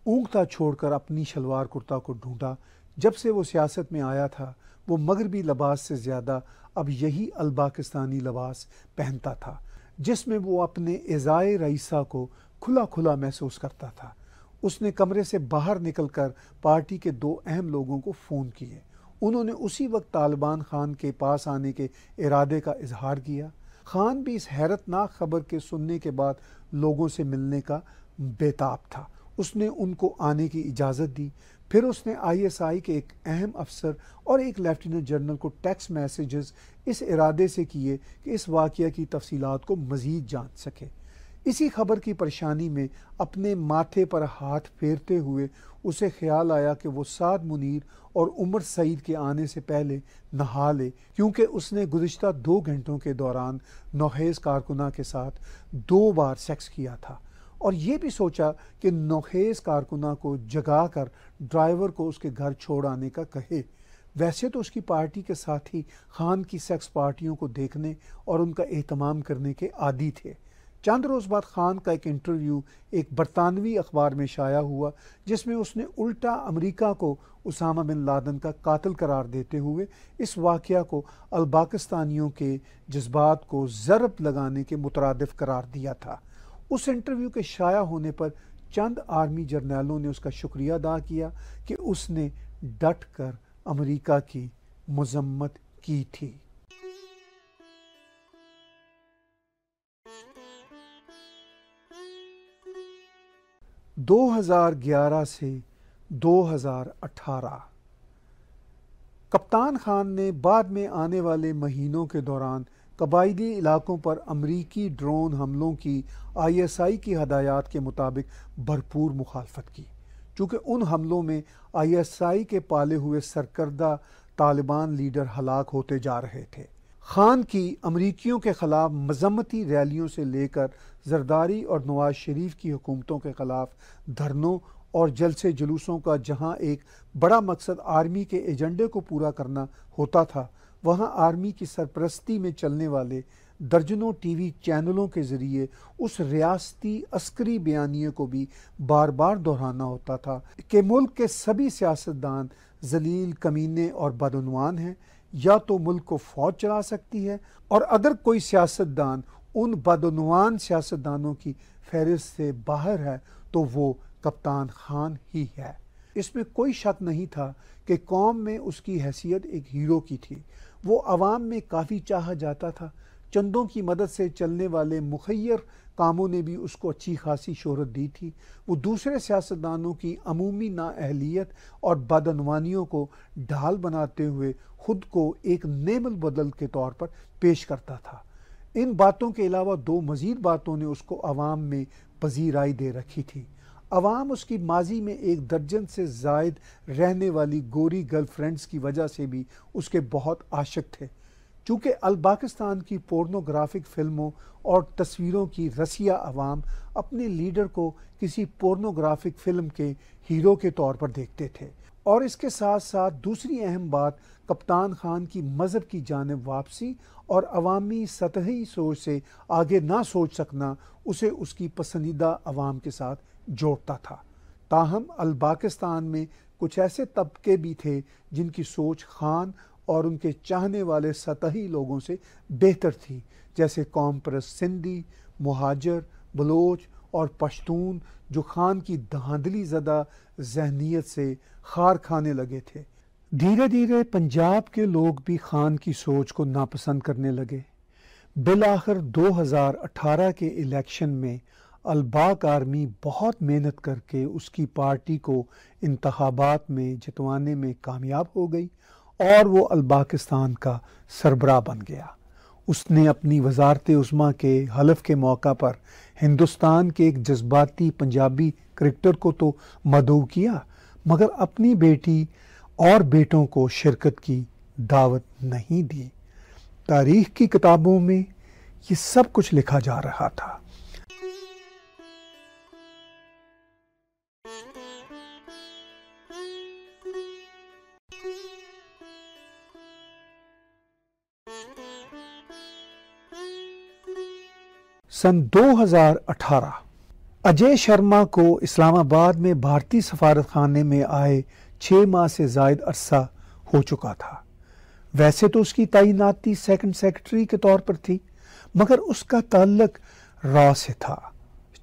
ऊँगता छोड़कर अपनी शलवार कुर्ता को ढूंढा। जब से वो सियासत में आया था, वो मगरबी लबास से ज़्यादा अब यही अलबाकिस्तानी लबास पहनता था, जिसमें वो अपने एज़ाए रईसा को खुला खुला महसूस करता था। उसने कमरे से बाहर निकलकर पार्टी के दो अहम लोगों को फ़ोन किए। उन्होंने उसी वक्त तालिबान खान के पास आने के इरादे का इजहार किया। खान भी इस हैरतनाक खबर के सुनने के बाद लोगों से मिलने का बेताब था। उसने उनको आने की इजाज़त दी। फिर उसने आईएसआई के एक अहम अफसर और एक लेफ्टिनेंट जनरल को टेक्स्ट मैसेजेस इस इरादे से किए कि इस वाक़ की तफसीलात को मज़ीद जान सके। इसी खबर की परेशानी में अपने माथे पर हाथ फेरते हुए उसे ख्याल आया कि वो साद मुनीर और उमर सईद के आने से पहले नहा ले, क्योंकि उसने गुज्त दो घंटों के दौरान नौहेज़ कारकुना के साथ दो बार सेक्स किया था। और ये भी सोचा कि नौखेज़ कारकुना को जगा कर ड्राइवर को उसके घर छोड़ आने का कहे। वैसे तो उसकी पार्टी के साथ ही खान की सेक्स पार्टियों को देखने और उनका एहतमाम करने के आदि थे। चंद रोज़ बाद खान का एक इंटरव्यू एक बरतानवी अखबार में शाया हुआ, जिसमें उसने उल्टा अमेरिका को उसामा बिन लादन का कातिल करार देते हुए इस वाक़ को अलबाकिस्तानियों के जज्बात को ज़रब लगाने के मुतरदफ करार दिया था। उस इंटरव्यू के शाया होने पर चंद आर्मी जर्नैलों ने उसका शुक्रिया अदा किया कि उसने डट कर अमरीका की मजम्मत की थी। 2011 से 2018 कप्तान खान ने बाद में आने वाले महीनों के दौरान कबायली इलाकों पर अमरीकी ड्रोन हमलों की आईएसआई की हदायत के मुताबिक भरपूर मुखालफत की चूँकि उन हमलों में आईएसआई के पाले हुए सरकर्दा तालिबान लीडर हलाक होते जा रहे थे। खान की अमरीकियों के खिलाफ मजम्मती रैलियों से लेकर जरदारी और नवाज़ शरीफ की हुकूमतों के खिलाफ धरनों और जलसे जुलूसों का जहाँ एक बड़ा मकसद आर्मी के एजेंडे को पूरा करना होता था, वहाँ आर्मी की सरपरस्ती में चलने वाले दर्जनों टीवी चैनलों के ज़रिए उस रियासती अस्करी बयानिए को भी बार बार दोहराना होता था। कि मुल्क के सभी सियासतदान जलील कमीने और बदनवान हैं या तो मुल्क को फौज चला सकती है, और अगर कोई सियासतदान उन बदनवान सियासतदानों की फहरिस्त से बाहर है तो वो कप्तान खान ही है। इसमें कोई शक नहीं था कि कौम में उसकी हैसियत एक हीरो की थी। वो आवाम में काफ़ी चाहा जाता था चंदों की मदद से चलने वाले मुखैर कामों ने भी उसको अच्छी खासी शोहरत दी थी। वो दूसरे सियासतदानों की अमूमी नाअहलियत और बदनवानियों को ढाल बनाते हुए खुद को एक नेमल बदल के तौर पर पेश करता था। इन बातों के अलावा दो मज़ीद बातों ने उसको आवाम में पजीराई दे रखी थी। अवाम उसकी माजी में एक दर्जन से जायद रहने वाली गोरी गर्लफ्रेंड्स की वजह से भी उसके बहुत आशक थे। चूँकि अलबाकिस्तान की पोर्नोग्राफिक फ़िल्मों और तस्वीरों की रसिया अवाम अपने लीडर को किसी पोर्नोग्राफिक फ़िल्म के हीरो के तौर पर देखते थे। और इसके साथ साथ दूसरी अहम बात, कप्तान खान की मज़हब की जानब वापसी और अवामी सतही सोच से आगे ना सोच सकना, उसे उसकी पसंदीदा आवाम के साथ जोड़ता था। ताहम अलबाकिस्तान में कुछ ऐसे तबके भी थे जिनकी सोच खान और उनके चाहने वाले सतही लोगों से बेहतर थी, जैसे कौम परस सिंधी, महाजर, बलोच और पश्तून, जो खान की धांधली ज़दा जहनीत से खार खाने लगे थे। धीरे धीरे पंजाब के लोग भी खान की सोच को नापसंद करने लगे। बिल आखिर 2018 के इलेक्शन में अलबाक आर्मी बहुत मेहनत करके उसकी पार्टी को इंतबात में जितवाने में कामयाब हो गई और वो अलबाकिस्तान का सरबरा बन गया। उसने अपनी वजारत उस्मा के हलफ के मौका पर हिंदुस्तान के एक जज्बाती पंजाबी क्रिकेटर को तो मदऊ किया, मगर अपनी बेटी और बेटों को शिरकत की दावत नहीं दी। तारीख की किताबों में ये सब कुछ लिखा जा रहा था। सन 2018 अजय शर्मा को इस्लामाबाद में भारतीय सफारत खाने में आए छः माह से जायद अरसा हो चुका था। वैसे तो उसकी तैनाती सेकंड सेक्रेटरी के तौर पर थी, मगर उसका ताल्लक रॉ से था।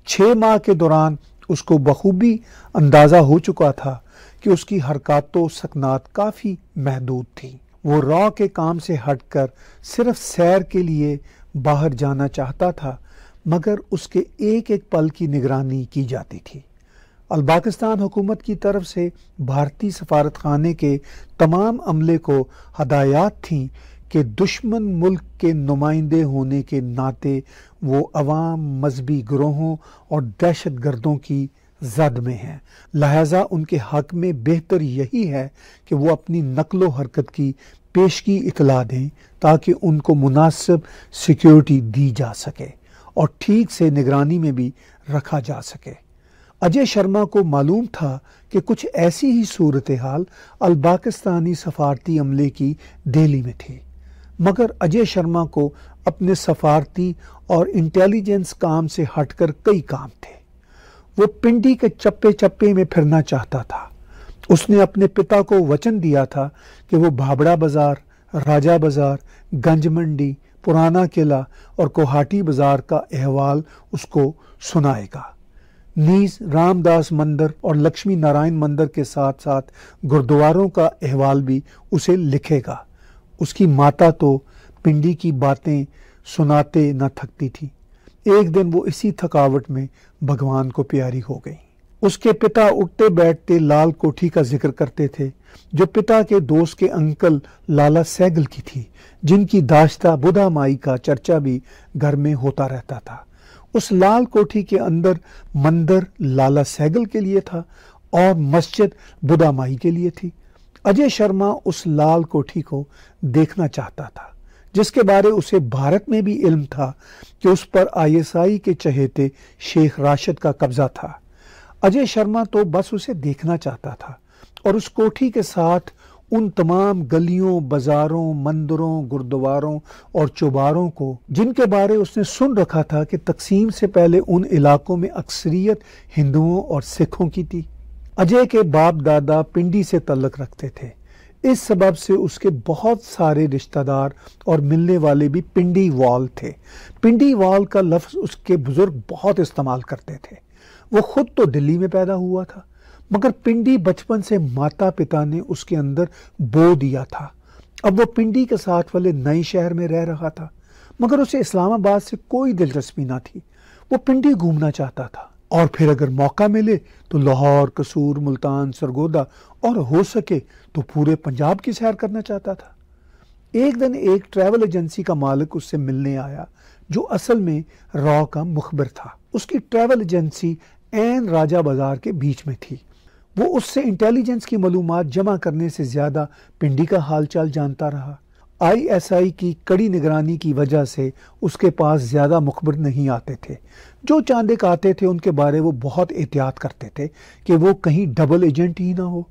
छः माह के दौरान उसको बखूबी अंदाज़ा हो चुका था कि उसकी हरकतों सकनात काफ़ी महदूद थी। वो रॉ के काम से हटकर सिर्फ़ सैर के लिए बाहर जाना चाहता था मगर उसके एक एक पल की निगरानी की जाती थी। अलबाकिस्तान हुकूमत की तरफ़ से भारतीय सफारत खाने के तमाम अमले को हदायत थी कि दुश्मन मुल्क के नुमाइंदे होने के नाते वो अवाम मजहबी ग्रोहों और दहशत गर्दों की जद में हैं। लिहाजा उनके हक में बेहतर यही है कि वो अपनी नकलो हरकत की पेशगी इतला दें ताकि उनको मुनासिब सिक्योरिटी दी जा सके। और ठीक से निगरानी में भी रखा जा सके। अजय शर्मा को मालूम था कि कुछ ऐसी ही सूरत हाल अलबाकिस्तानी सफारती अमले की दिल्ली में थी। मगर अजय शर्मा को अपने सफारती और इंटेलिजेंस काम से हटकर कई काम थे। वो पिंडी के चप्पे चप्पे में फिरना चाहता था। उसने अपने पिता को वचन दिया था कि वो भाबड़ा बाज़ार, राजा बाज़ार गंज मंडी पुराना किला और कोहाटी बाज़ार का अहवाल उसको सुनाएगा। नीज रामदास मंदिर और लक्ष्मी नारायण मंदिर के साथ साथ गुरुद्वारों का अहवाल भी उसे लिखेगा। उसकी माता तो पिंडी की बातें सुनाते न थकती थी। एक दिन वो इसी थकावट में भगवान को प्यारी हो गई। उसके पिता उठते बैठते लाल कोठी का ज़िक्र करते थे, जो पिता के दोस्त के अंकल लाला सैगल की थी, जिनकी दाश्ता बुधा माई का चर्चा भी घर में होता रहता था। उस लाल कोठी के अंदर मंदिर लाला सैगल के लिए था और मस्जिद बुधा माई के लिए थी। अजय शर्मा उस लाल कोठी को देखना चाहता था, जिसके बारे उसे भारत में भी इल्म था कि उस पर आईएसआई के चहेते शेख राशिद का कब्जा था। अजय शर्मा तो बस उसे देखना चाहता था और उस कोठी के साथ उन तमाम गलियों, बाजारों, मंदिरों, गुरुद्वारों और चौबारों को, जिनके बारे उसने सुन रखा था कि तकसीम से पहले उन इलाकों में अक्सरियत हिंदुओं और सिखों की थी। अजय के बाप दादा पिंडी से तल्लक रखते थे। इस सबब से उसके बहुत सारे रिश्तेदार और मिलने वाले भी पिंडी वाल थे। पिंडी वाल का लफ्ज़ उसके बुज़ुर्ग बहुत इस्तेमाल करते थे। वो खुद तो दिल्ली में पैदा हुआ था, मगर पिंडी बचपन से माता पिता ने उसके अंदर बो दिया था। अब वो पिंडी के साथ वाले नए शहर में रह रहा था, मगर उसे इस्लामाबाद से कोई दिलचस्पी ना थी। वो पिंडी घूमना चाहता था, और फिर अगर मौका मिले तो लाहौर, कसूर, मुल्तान, सरगोदा, और हो सके तो पूरे पंजाब की सैर करना चाहता था। एक दिन एक ट्रैवल एजेंसी का मालिक उससे मिलने आया, जो असल में रॉ का मुखबिर था। उसकी ट्रैवल एजेंसी एन राजा बाज़ार के बीच में थी। वो उससे इंटेलिजेंस की मालूम जमा करने से ज़्यादा पिंडी का हालचाल जानता रहा। आईएसआई की कड़ी निगरानी की वजह से उसके पास ज़्यादा मुखबर नहीं आते थे। जो चांदिक आते थे, उनके बारे वो बहुत एहतियात करते थे कि वो कहीं डबल एजेंट ही ना हो।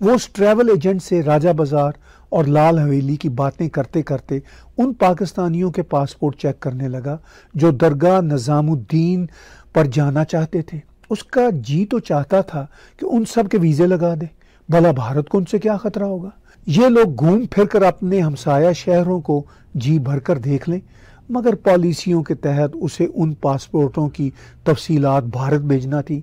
वो उस ट्रैवल एजेंट से राजा बाज़ार और लाल हवेली की बातें करते करते उन पाकिस्तानियों के पासपोर्ट चेक करने लगा, जो दरगाह निज़ामुद्दीन पर जाना चाहते थे। उसका जी तो चाहता था कि उन सब के वीज़े लगा दे। भला भारत को उनसे क्या खतरा होगा? ये लोग घूम फिर कर अपने हमसाया शहरों को जी भरकर देख लें, मगर पॉलिसियों के तहत उसे उन पासपोर्टों की तफसीलात भारत भेजना थी।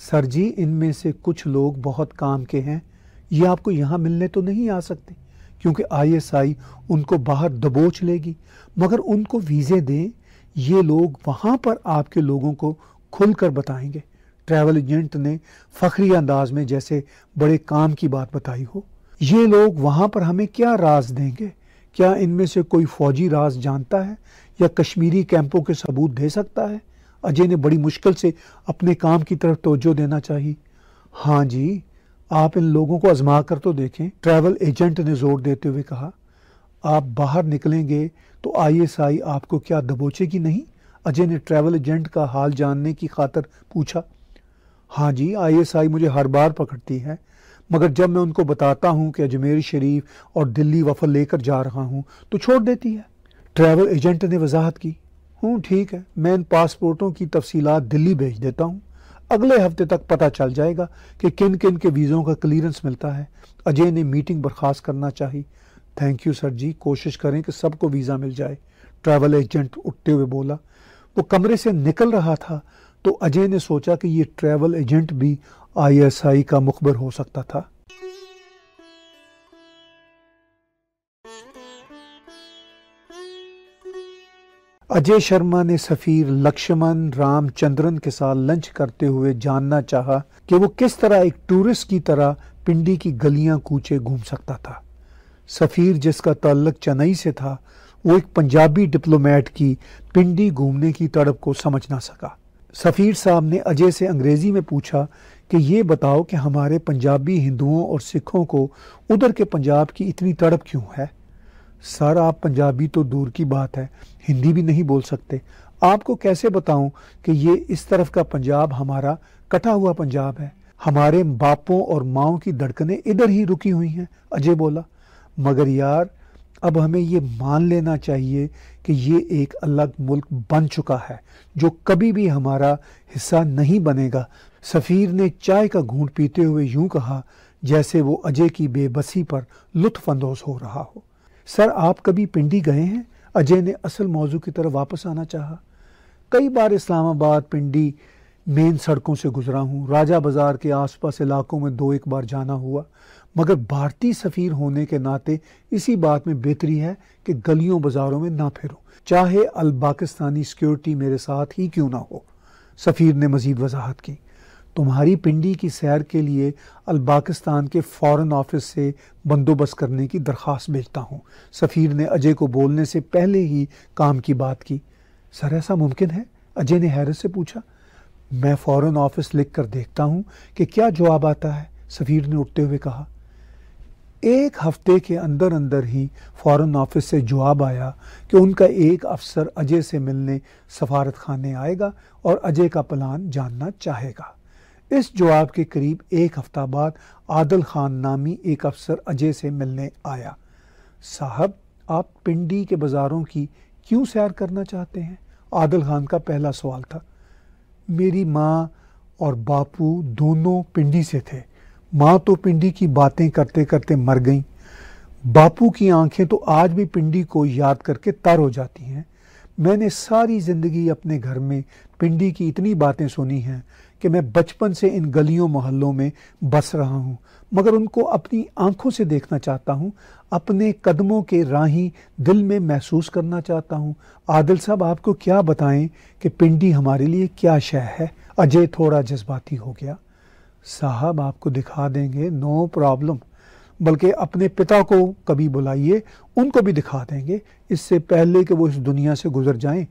सर जी, इनमें से कुछ लोग बहुत काम के हैं। ये आपको यहाँ मिलने तो नहीं आ सकते, क्योंकि आईएसआई उनको बाहर दबोच लेगी। मगर उनको वीज़े दें, ये लोग वहाँ पर आपके लोगों को खुलकर बताएँगे। ट्रैवल एजेंट ने फखरी अंदाज में जैसे बड़े काम की बात बताई हो। ये लोग वहाँ पर हमें क्या राज देंगे? क्या इनमें से कोई फौजी राज जानता है? या कश्मीरी कैंपों के सबूत दे सकता है? अजय ने बड़ी मुश्किल से अपने काम की तरफ़ तोजो देना चाहिए हाँ जी, आप इन लोगों को आजमा कर तो देखें, ट्रैवल एजेंट ने ज़ोर देते हुए कहा। आप बाहर निकलेंगे तो आईएसआई आपको क्या दबोचेगी नहीं? अजय ने ट्रैवल एजेंट का हाल जानने की खातर पूछा हाँ जी आईएसआई मुझे हर बार पकड़ती है, मगर जब मैं उनको बताता हूँ कि अजमेर शरीफ और दिल्ली वफल लेकर जा रहा हूँ तो छोड़ देती है। ट्रैवल एजेंट ने वजाहत की, हूँ, ठीक है, मैं इन पासपोर्टों की तफसीलात दिल्ली भेज देता हूँ। अगले हफ़्ते तक पता चल जाएगा कि किन किन के वीज़ों का क्लियरेंस मिलता है। अजय ने मीटिंग बर्खास्त करना चाहिए थैंक यू, सर जी, कोशिश करें कि सबको वीज़ा मिल जाए, ट्रैवल एजेंट उठते हुए बोला। वो कमरे से निकल रहा था तो अजय ने सोचा कि ये ट्रैवल एजेंट भी आईएसआई का मुखबर हो सकता था। अजय शर्मा ने सफीर, लक्ष्मण, रामचंद्रन के साथ लंच करते हुए जानना चाहा कि वो किस तरह एक टूरिस्ट की तरह पिंडी की गलियाँ कूचे घूम सकता था। सफीर, जिसका ताल्लुक चेन्नई से था वो एक पंजाबी डिप्लोमेट की पिंडी घूमने की तड़प को समझ ना सका। सफ़ीर साहब ने अजय से अंग्रेज़ी में पूछा कि ये बताओ कि हमारे पंजाबी हिंदुओं और सिखों को उधर के पंजाब की इतनी तड़प क्यों है? सर, आप पंजाबी तो दूर की बात है, हिंदी भी नहीं बोल सकते। आपको कैसे बताऊँ कि ये इस तरफ़ का पंजाब हमारा कटा हुआ पंजाब है? हमारे बापों और माओ की धड़कनें इधर ही रुकी हुई हैं, अजय बोला। मगर यार अब हमें ये मान लेना चाहिए कि ये एक अलग मुल्क बन चुका है, जो कभी भी हमारा हिस्सा नहीं बनेगा। सफ़ीर ने चाय का घूंट पीते हुए यूँ कहा, जैसे वो अजय की बेबसी पर लुत्फानंदोज हो रहा हो। सर, आप कभी पिंडी गए हैं? अजय ने असल मौजू की तरफ़ वापस आना चाहा। कई बार इस्लामाबाद, पिंडी मेन सड़कों से गुजरा हूँ। राजा बाज़ार के आसपास इलाकों में दो एक बार जाना हुआ। मगर भारतीय सफ़ीर होने के नाते इसी बात में बेहतरी है कि गलियों बाजारों में ना फिरूं। चाहे अल पाकिस्तानी सिक्योरिटी मेरे साथ ही क्यों ना हो, सफ़ीर ने मजीद वजाहत की। तुम्हारी पिंडी की सैर के लिए अलबाकिस्तान के फॉरेन ऑफ़िस से बंदोबस्त करने की दरख्वास्त भेजता हूँ। सफ़ीर ने अजय को बोलने से पहले ही काम की बात की। सर, ऐसा मुमकिन है? अजय ने हैरत से पूछा। मैं फॉरेन ऑफ़िस लिख कर देखता हूँ कि क्या जवाब आता है, सफ़ीर ने उठते हुए कहा। एक हफ़्ते के अंदर अंदर ही फॉरेन ऑफ़िस से जवाब आया कि उनका एक अफसर अजय से मिलने सफारत खाने आएगा और अजय का प्लान जानना चाहेगा। इस जवाब के करीब एक हफ़्ता बाद आदल खान नामी एक अफसर अजय से मिलने आया। साहब, आप पिंडी के बाज़ारों की क्यों सैर करना चाहते हैं? आदल खान का पहला सवाल था। मेरी माँ और बापू दोनों पिंडी से थे। माँ तो पिंडी की बातें करते करते मर गई। बापू की आँखें तो आज भी पिंडी को याद करके तर हो जाती हैं। मैंने सारी ज़िंदगी अपने घर में पिंडी की इतनी बातें सुनी हैं कि मैं बचपन से इन गलियों मोहल्लों में बस रहा हूँ। मगर उनको अपनी आँखों से देखना चाहता हूँ, अपने कदमों के राही दिल में महसूस करना चाहता हूँ। आदिल साहब, आपको क्या बताएँ कि पिंडी हमारे लिए क्या शय है? अजय थोड़ा जज्बाती हो गया। साहब आपको दिखा देंगे, नो प्रॉब्लम। बल्कि अपने पिता को कभी बुलाइए, उनको भी दिखा देंगे। इससे पहले कि वो इस दुनिया से गुजर जाएँ,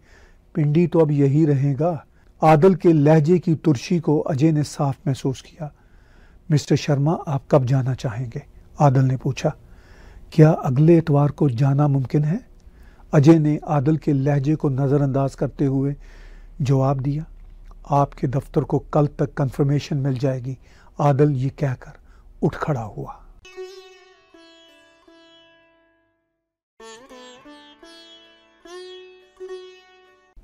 पिंडी तो अब यही रहेगा। आदल के लहजे की तुरशी को अजय ने साफ़ महसूस किया। मिस्टर शर्मा, आप कब जाना चाहेंगे? आदल ने पूछा। क्या अगले इतवार को जाना मुमकिन है? अजय ने आदल के लहजे को नज़रअंदाज करते हुए जवाब दिया। आपके दफ्तर को कल तक कंफर्मेशन मिल जाएगी। आदल, ये कहकर उठ खड़ा हुआ।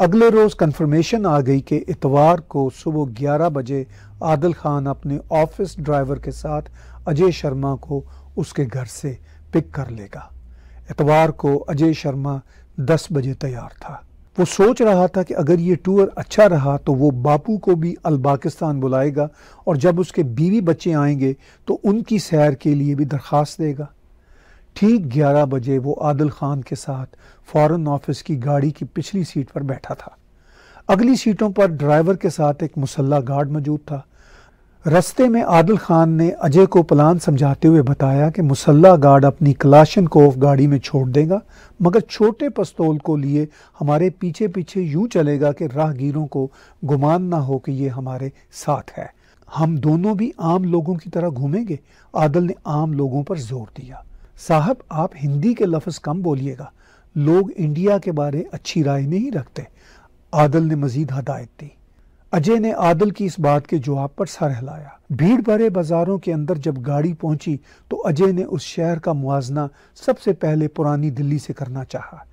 अगले रोज़ कंफर्मेशन आ गई कि इतवार को सुबह 11 बजे आदिल खान अपने ऑफ़िस ड्राइवर के साथ अजय शर्मा को उसके घर से पिक कर लेगा। इतवार को अजय शर्मा 10 बजे तैयार था। वो सोच रहा था कि अगर ये टूर अच्छा रहा तो वो बापू को भी अलबाकिस्तान बुलाएगा और जब उसके बीवी बच्चे आएँगे तो उनकी सैर के लिए भी दरख्वास्त देगा। ठीक 11 बजे वो आदिल खान के साथ फॉरेन ऑफ़िस की गाड़ी की पिछली सीट पर बैठा था। अगली सीटों पर ड्राइवर के साथ एक मुसल्ला गार्ड मौजूद था। रस्ते में आदिल खान ने अजय को प्लान समझाते हुए बताया कि मुसल्ला गार्ड अपनी कलाशन कोफ गाड़ी में छोड़ देगा, मगर छोटे पस्तौल को लिए हमारे पीछे पीछे यूँ चलेगा कि राहगीरों को गुमान ना हो कि ये हमारे साथ है। हम दोनों भी आम लोगों की तरह घूमेंगे, आदिल ने आम लोगों पर ज़ोर दिया। साहब, आप हिंदी के लफ्ज़ कम बोलिएगा, लोग इंडिया के बारे अच्छी राय नहीं रखते, आदल ने मजीद हदायत दी। अजय ने आदिल की इस बात के जवाब पर सर हिलाया। भीड़ भरे बाजारों के अंदर जब गाड़ी पहुँची तो अजय ने उस शहर का मुआजना सबसे पहले पुरानी दिल्ली से करना चाहा।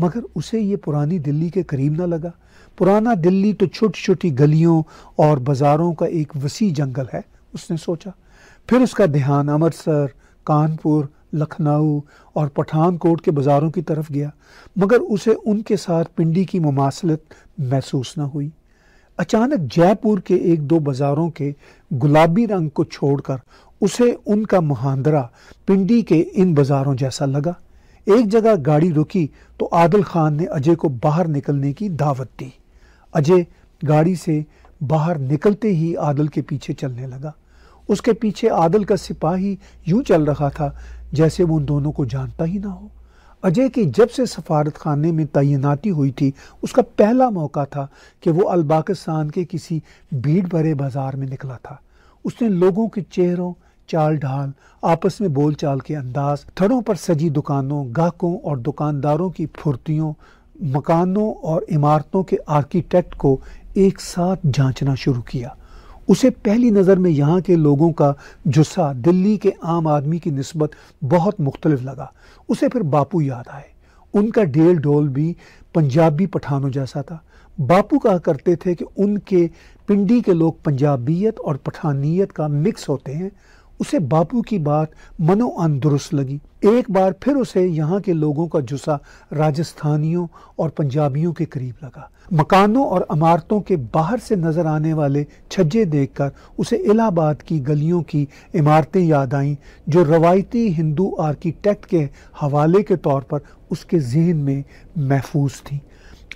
मगर उसे ये पुरानी दिल्ली के करीब न लगा। पुराना दिल्ली तो छोटी छोटी गलियों और बाजारों का एक वसी जंगल है, उसने सोचा। फिर उसका ध्यान अमृतसर, कानपुर, लखनऊ और पठानकोट के बाज़ारों की तरफ़ गया। मगर उसे उनके साथ पिंडी की मुमासलत महसूस न हुई। अचानक जयपुर के एक दो बाज़ारों के गुलाबी रंग को छोड़कर उसे उनका मुहांदरा पिंडी के इन बाज़ारों जैसा लगा। एक जगह गाड़ी रुकी तो आदिल खान ने अजय को बाहर निकलने की दावत दी। अजय गाड़ी से बाहर निकलते ही आदिल के पीछे चलने लगा। उसके पीछे आदिल का सिपाही यूँ चल रहा था जैसे वो उन दोनों को जानता ही ना हो। अजय की जब से सफारत खाने में तैनाती हुई थी, उसका पहला मौका था कि वो अलबाकिस्तान के किसी भीड़ भरे बाज़ार में निकला था। उसने लोगों के चेहरों चाल ढाल आपस में बोलचाल के अंदाज, थड़ों पर सजी दुकानों, गाहकों और दुकानदारों की फुर्तियों, मकानों और इमारतों के आर्किटेक्ट को एक साथ जांचना शुरू किया। उसे पहली नज़र में यहाँ के लोगों का जुस्सा दिल्ली के आम आदमी की नस्बत बहुत मुख्तलिफ़ लगा। उसे फिर बापू याद आए। उनका डेल डोल भी पंजाबी पठानों जैसा था। बापू कहा करते थे कि उनके पिंडी के लोग पंजाबियत और पठानियत का मिक्स होते हैं। उसे बापू की बात मनो अनदुरुस्त लगी। एक बार फिर उसे यहाँ के लोगों का जुस्सा राजस्थानियों और पंजाबियों के करीब लगा। मकानों और इमारतों के बाहर से नज़र आने वाले छज्जे देखकर उसे इलाहाबाद की गलियों की इमारतें याद आईं, जो रवायती हिंदू आर्किटेक्ट के हवाले के तौर पर उसके जहन में महफूज थीं।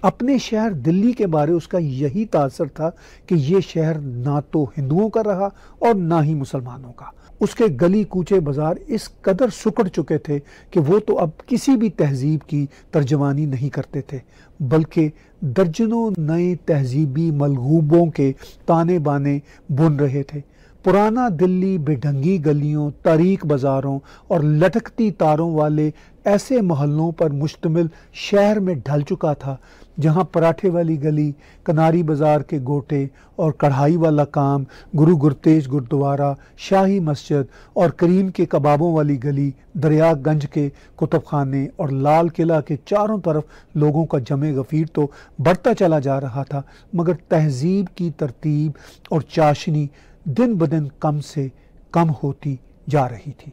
अपने शहर दिल्ली के बारे उसका यही तासर था कि ये शहर ना तो हिंदुओं का रहा और ना ही मुसलमानों का। उसके गली कूचे बाज़ार इस कदर सुकड़ चुके थे कि वो तो अब किसी भी तहजीब की तर्जमानी नहीं करते थे, बल्कि दर्जनों नए तहजीबी मलगूबों के ताने बाने बुन रहे थे। पुराना दिल्ली बेढंगी गलियों, तारीख बाज़ारों और लटकती तारों वाले ऐसे मोहल्लों पर मुश्तमिल शहर में ढल चुका था जहाँ पराठे वाली गली, कनारी बाज़ार के गोटे और कढ़ाई वाला काम, गुरु गुरतेज गुरुद्वारा, शाही मस्जिद और करीम के कबाबों वाली गली, दरियागंज के कुतुब खाने और लाल किला के चारों तरफ़ लोगों का जमे गफीर तो बढ़ता चला जा रहा था, मगर तहजीब की तरतीब और चाशनी दिन ब दिन कम से कम होती जा रही थी।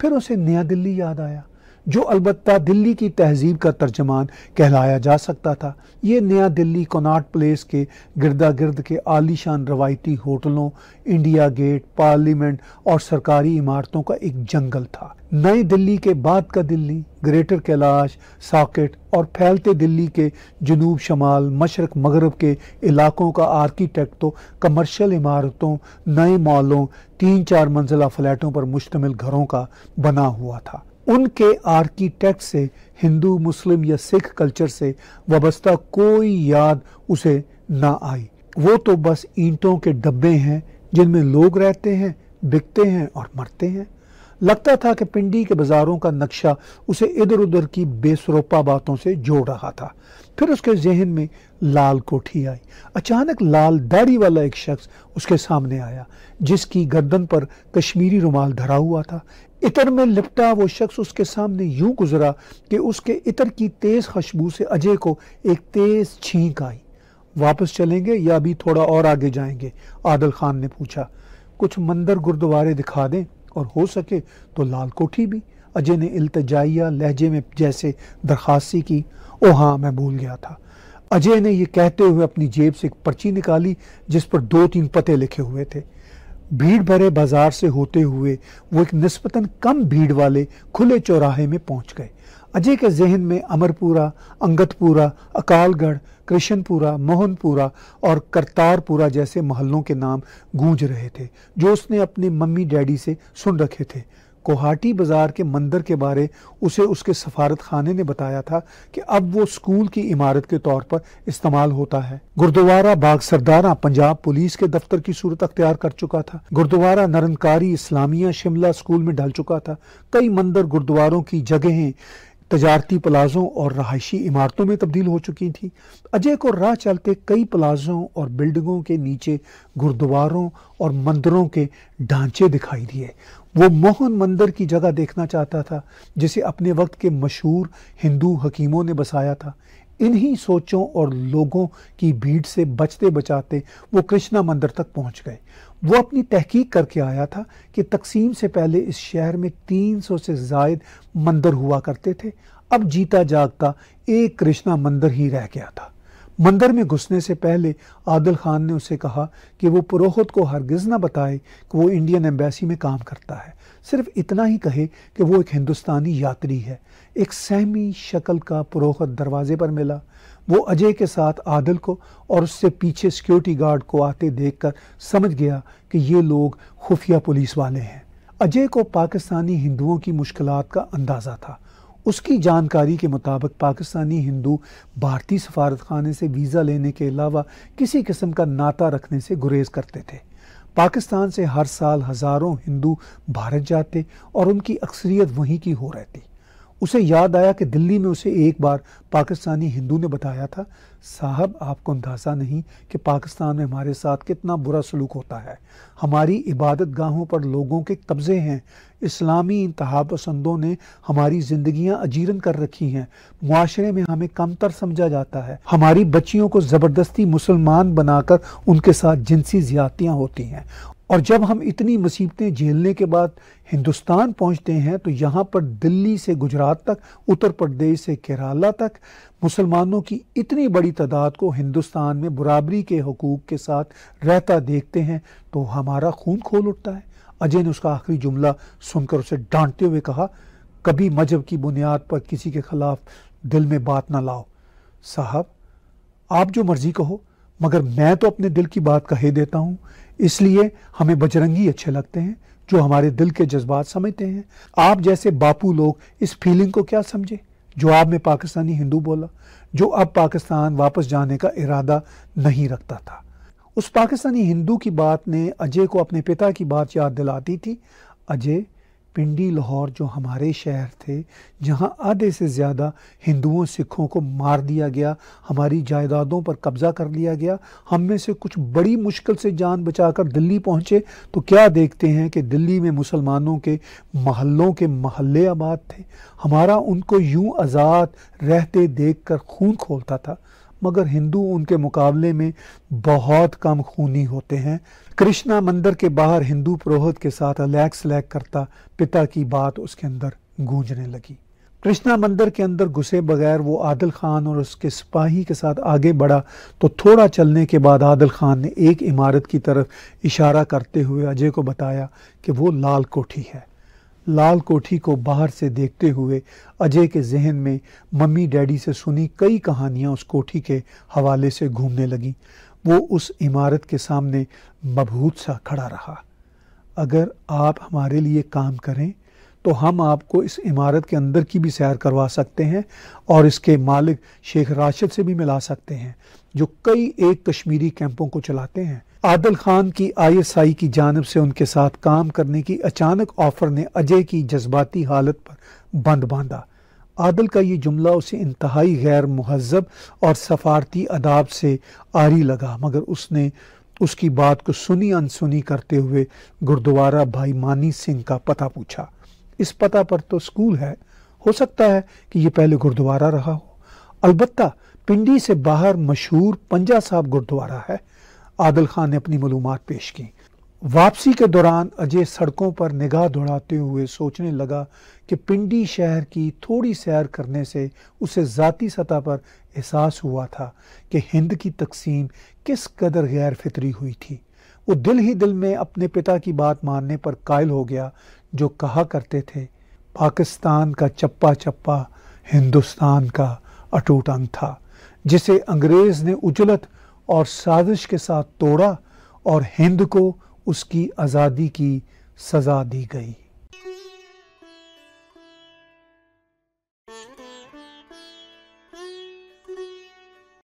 फिर उसे नया दिल्ली याद आया। जो अलबत्ता दिल्ली की तहजीब का तर्जमान कहलाया जा सकता था। ये नया दिल्ली कोनाट प्लेस के गिरदा गिर्द के आलीशान रवायती होटलों, इंडिया गेट, पार्लियामेंट और सरकारी इमारतों का एक जंगल था। नई दिल्ली के बाद का दिल्ली, ग्रेटर कैलाश साकेट और फैलते दिल्ली के जनूब शमाल, मशरक मगरब के इलाकों का आर्किटेक्ट तो कमर्शियल इमारतों, नए मॉलों, तीन चार मंजिला फ्लैटों पर मुश्तमिल घरों का बना हुआ था। उनके आर्किटेक्ट से, हिंदू, मुस्लिम या सिख कल्चर से वाबस्ता कोई याद उसे ना आई। वो तो बस ईंटों के डब्बे हैं, जिनमें लोग रहते हैं, बिकते हैं और मरते हैं। लगता था कि पिंडी के बाजारों का नक्शा उसे इधर उधर की बेसरोपा बातों से जोड़ रहा था। फिर उसके जहन में लाल कोठी आई। अचानक लाल दाढ़ी वाला एक शख्स उसके सामने आया, जिसकी गर्दन पर कश्मीरी रुमाल धरा हुआ था। इतर में लिपटा वो शख्स उसके सामने यूँ गुजरा कि उसके इतर की तेज खुशबू से अजय को एक तेज छींक आई। वापस चलेंगे या अभी थोड़ा और आगे जाएँगे? आदल खान ने पूछा। कुछ मंदिर गुरुद्वारे दिखा दें और हो सके तो लाल कोठी भी। अजय ने इल्तजाइया लहजे में जैसे दरखास्ती की। ओ हाँ मैं भूल गया था। अजय ने यह कहते हुए अपनी जेब से एक पर्ची निकाली जिस पर दो तीन पते लिखे हुए थे। भीड़ भरे बाज़ार से होते हुए वो एक नस्बता कम भीड़ वाले खुले चौराहे में पहुँच गए। अजय के जहन में अमरपुरा अंगतपुरा अकालगढ़, कृष्णपुरा, मोहनपुरा और करतारपुरा जैसे महलों के नाम गूंज रहे थे, जो उसने अपने मम्मी डैडी से सुन रखे थे। कोहाटी बाज़ार के मंदिर के बारे उसे उसके सफारत खाने ने बताया था कि अब वो स्कूल की इमारत के तौर पर इस्तेमाल होता है। गुरुद्वारा बाग सरदारा पंजाब पुलिस के दफ्तर की सूरत अख्तियार कर चुका था। गुरुद्वारा नरनकारी इस्लामिया शिमला स्कूल में ढल चुका था। कई मंदिर गुरुद्वारों की जगहें, तजारती प्लाजों और रहायशी इमारतों में तब्दील हो चुकी थी। अजय को राह चलते कई प्लाजों और बिल्डिंगों के नीचे गुरुद्वारों और मंदिरों के ढांचे दिखाई दिए। वो मोहन मंदिर की जगह देखना चाहता था, जिसे अपने वक्त के मशहूर हिंदू हकीमों ने बसाया था। इन्हीं सोचों और लोगों की भीड़ से बचते बचाते वो कृष्णा मंदिर तक पहुँच गए। वो अपनी तहकीक करके आया था कि तकसीम से पहले इस शहर में 300 से जायद मंदिर हुआ करते थे। अब जीता जागता एक कृष्णा मंदिर ही रह गया था। मंदिर में घुसने से पहले आदिल खान ने उसे कहा कि वो पुरोहित को हरगिज ना बताए कि वो इंडियन एम्बेसी में काम करता है। सिर्फ़ इतना ही कहे कि वो एक हिंदुस्तानी यात्री है। एक सहमी शक्ल का पुरोहित दरवाजे पर मिला। वो अजय के साथ आदिल को और उससे पीछे सिक्योरिटी गार्ड को आते देखकर समझ गया कि ये लोग खुफिया पुलिस वाले हैं। अजय को पाकिस्तानी हिंदुओं की मुश्किलात का अंदाज़ा था। उसकी जानकारी के मुताबिक पाकिस्तानी हिंदू भारतीय सफारत खाने से वीज़ा लेने के अलावा किसी किस्म का नाता रखने से गुरेज करते थे। पाकिस्तान से हर साल हज़ारों हिंदू भारत जाते और उनकी अक्सरियत वहीं की हो रहती। उसे याद आया कि दिल्ली में उसे एक बार पाकिस्तानी हिंदू ने बताया था, साहब, आपको अंदाज़ा नहीं कि पाकिस्तान में हमारे साथ कितना बुरा सलूक होता है। हमारी इबादत गाहों पर लोगों के कब्ज़े हैं। इस्लामी इंतहा पसंदों ने हमारी ज़िंदगियाँ अजीरन कर रखी हैं। माशरे में हमें कमतर समझा जाता है। हमारी बच्चियों को ज़बरदस्ती मुसलमान बनाकर उनके साथ जिनसी ज़्यादतियाँ होती हैं। और जब हम इतनी मुसीबतें झेलने के बाद हिंदुस्तान पहुँचते हैं तो यहाँ पर दिल्ली से गुजरात तक, उत्तर प्रदेश से केरला तक मुसलमानों की इतनी बड़ी तादाद को हिंदुस्तान में बराबरी के हकूक़ के साथ रहता देखते हैं तो हमारा खून खोल उठता है। अजय ने उसका आखिरी जुमला सुनकर उसे डांटते हुए कहा, कभी मज़हब की बुनियाद पर किसी के खिलाफ दिल में बात ना लाओ। साहब, आप जो मर्ज़ी कहो, मगर मैं तो अपने दिल की बात कहे देता हूँ। इसलिए हमें बजरंगी अच्छे लगते हैं, जो हमारे दिल के जज्बात समझते हैं। आप जैसे बापू लोग इस फीलिंग को क्या समझे? जो आप में पाकिस्तानी हिंदू बोला, जो अब पाकिस्तान वापस जाने का इरादा नहीं रखता था। उस पाकिस्तानी हिंदू की बात ने अजय को अपने पिता की बात याद दिलाती थी। अजय पिंडी लाहौर जो हमारे शहर थे, जहाँ आधे से ज़्यादा हिंदुओं, सिखों को मार दिया गया, हमारी जायदादों पर कब्ज़ा कर लिया गया, हम में से कुछ बड़ी मुश्किल से जान बचाकर दिल्ली पहुँचे तो क्या देखते हैं कि दिल्ली में मुसलमानों के महलों के महल्ले आबाद थे। हमारा उनको यूँ आज़ाद रहते देख कर खून खोलता था, मगर हिंदू उनके मुकाबले में बहुत कम खूनी होते हैं। कृष्णा मंदिर के बाहर हिंदू पुरोहित के साथ अलैक्स लैक करता पिता की बात उसके अंदर गूंजने लगी। कृष्णा मंदिर के अंदर घुसे बगैर वो आदिल खान और उसके सिपाही के साथ आगे बढ़ा तो थोड़ा चलने के बाद आदिल खान ने एक इमारत की तरफ़ इशारा करते हुए अजय को बताया कि वो लाल कोठी है। लाल कोठी को बाहर से देखते हुए अजय के जहन में मम्मी डैडी से सुनी कई कहानियाँ उस कोठी के हवाले से घूमने लगी। वो उस इमारत के सामने मबहूत सा खड़ा रहा। अगर आप हमारे लिए काम करें तो हम आपको इस इमारत के अंदर की भी सैर करवा सकते हैं और इसके मालिक शेख राशिद से भी मिला सकते हैं, जो कई एक कश्मीरी कैंपों को चलाते हैं। आदिल खान की आईएसआई की जानब से उनके साथ काम करने की अचानक ऑफ़र ने अजय की जज्बाती हालत पर बंद बांधा। आदल का ये जुमला उसे इंतहाई गैर महजब और सफारती अदाब से आरी लगा, मगर उसने उसकी बात को सुनी अनसुनी करते हुए गुरुद्वारा भाई मानी सिंह का पता पूछा। इस पता पर तो स्कूल है। हो सकता है कि ये पहले गुरुद्वारा रहा हो। अलबत्ता पिंडी से बाहर मशहूर पंजा साहब गुरुद्वारा है। आदिल खान ने अपनी मालूम पेश की। वापसी के दौरान अजय सड़कों पर निगाह दौड़ाते हुए सोचने लगा कि पिंडी शहर की थोड़ी सैर करने से उसे ज़ाती सतह पर एहसास हुआ था कि हिंद की तकसीम किस कदर गैर फितरी हुई थी? वो दिल ही दिल में अपने पिता की बात मानने पर कायल हो गया, जो कहा करते थे, पाकिस्तान का चप्पा चप्पा हिंदुस्तान का अटूट अंग था, जिसे अंग्रेज़ ने उजलत और साजिश के साथ तोड़ा और हिंद को उसकी आज़ादी की सज़ा दी गई।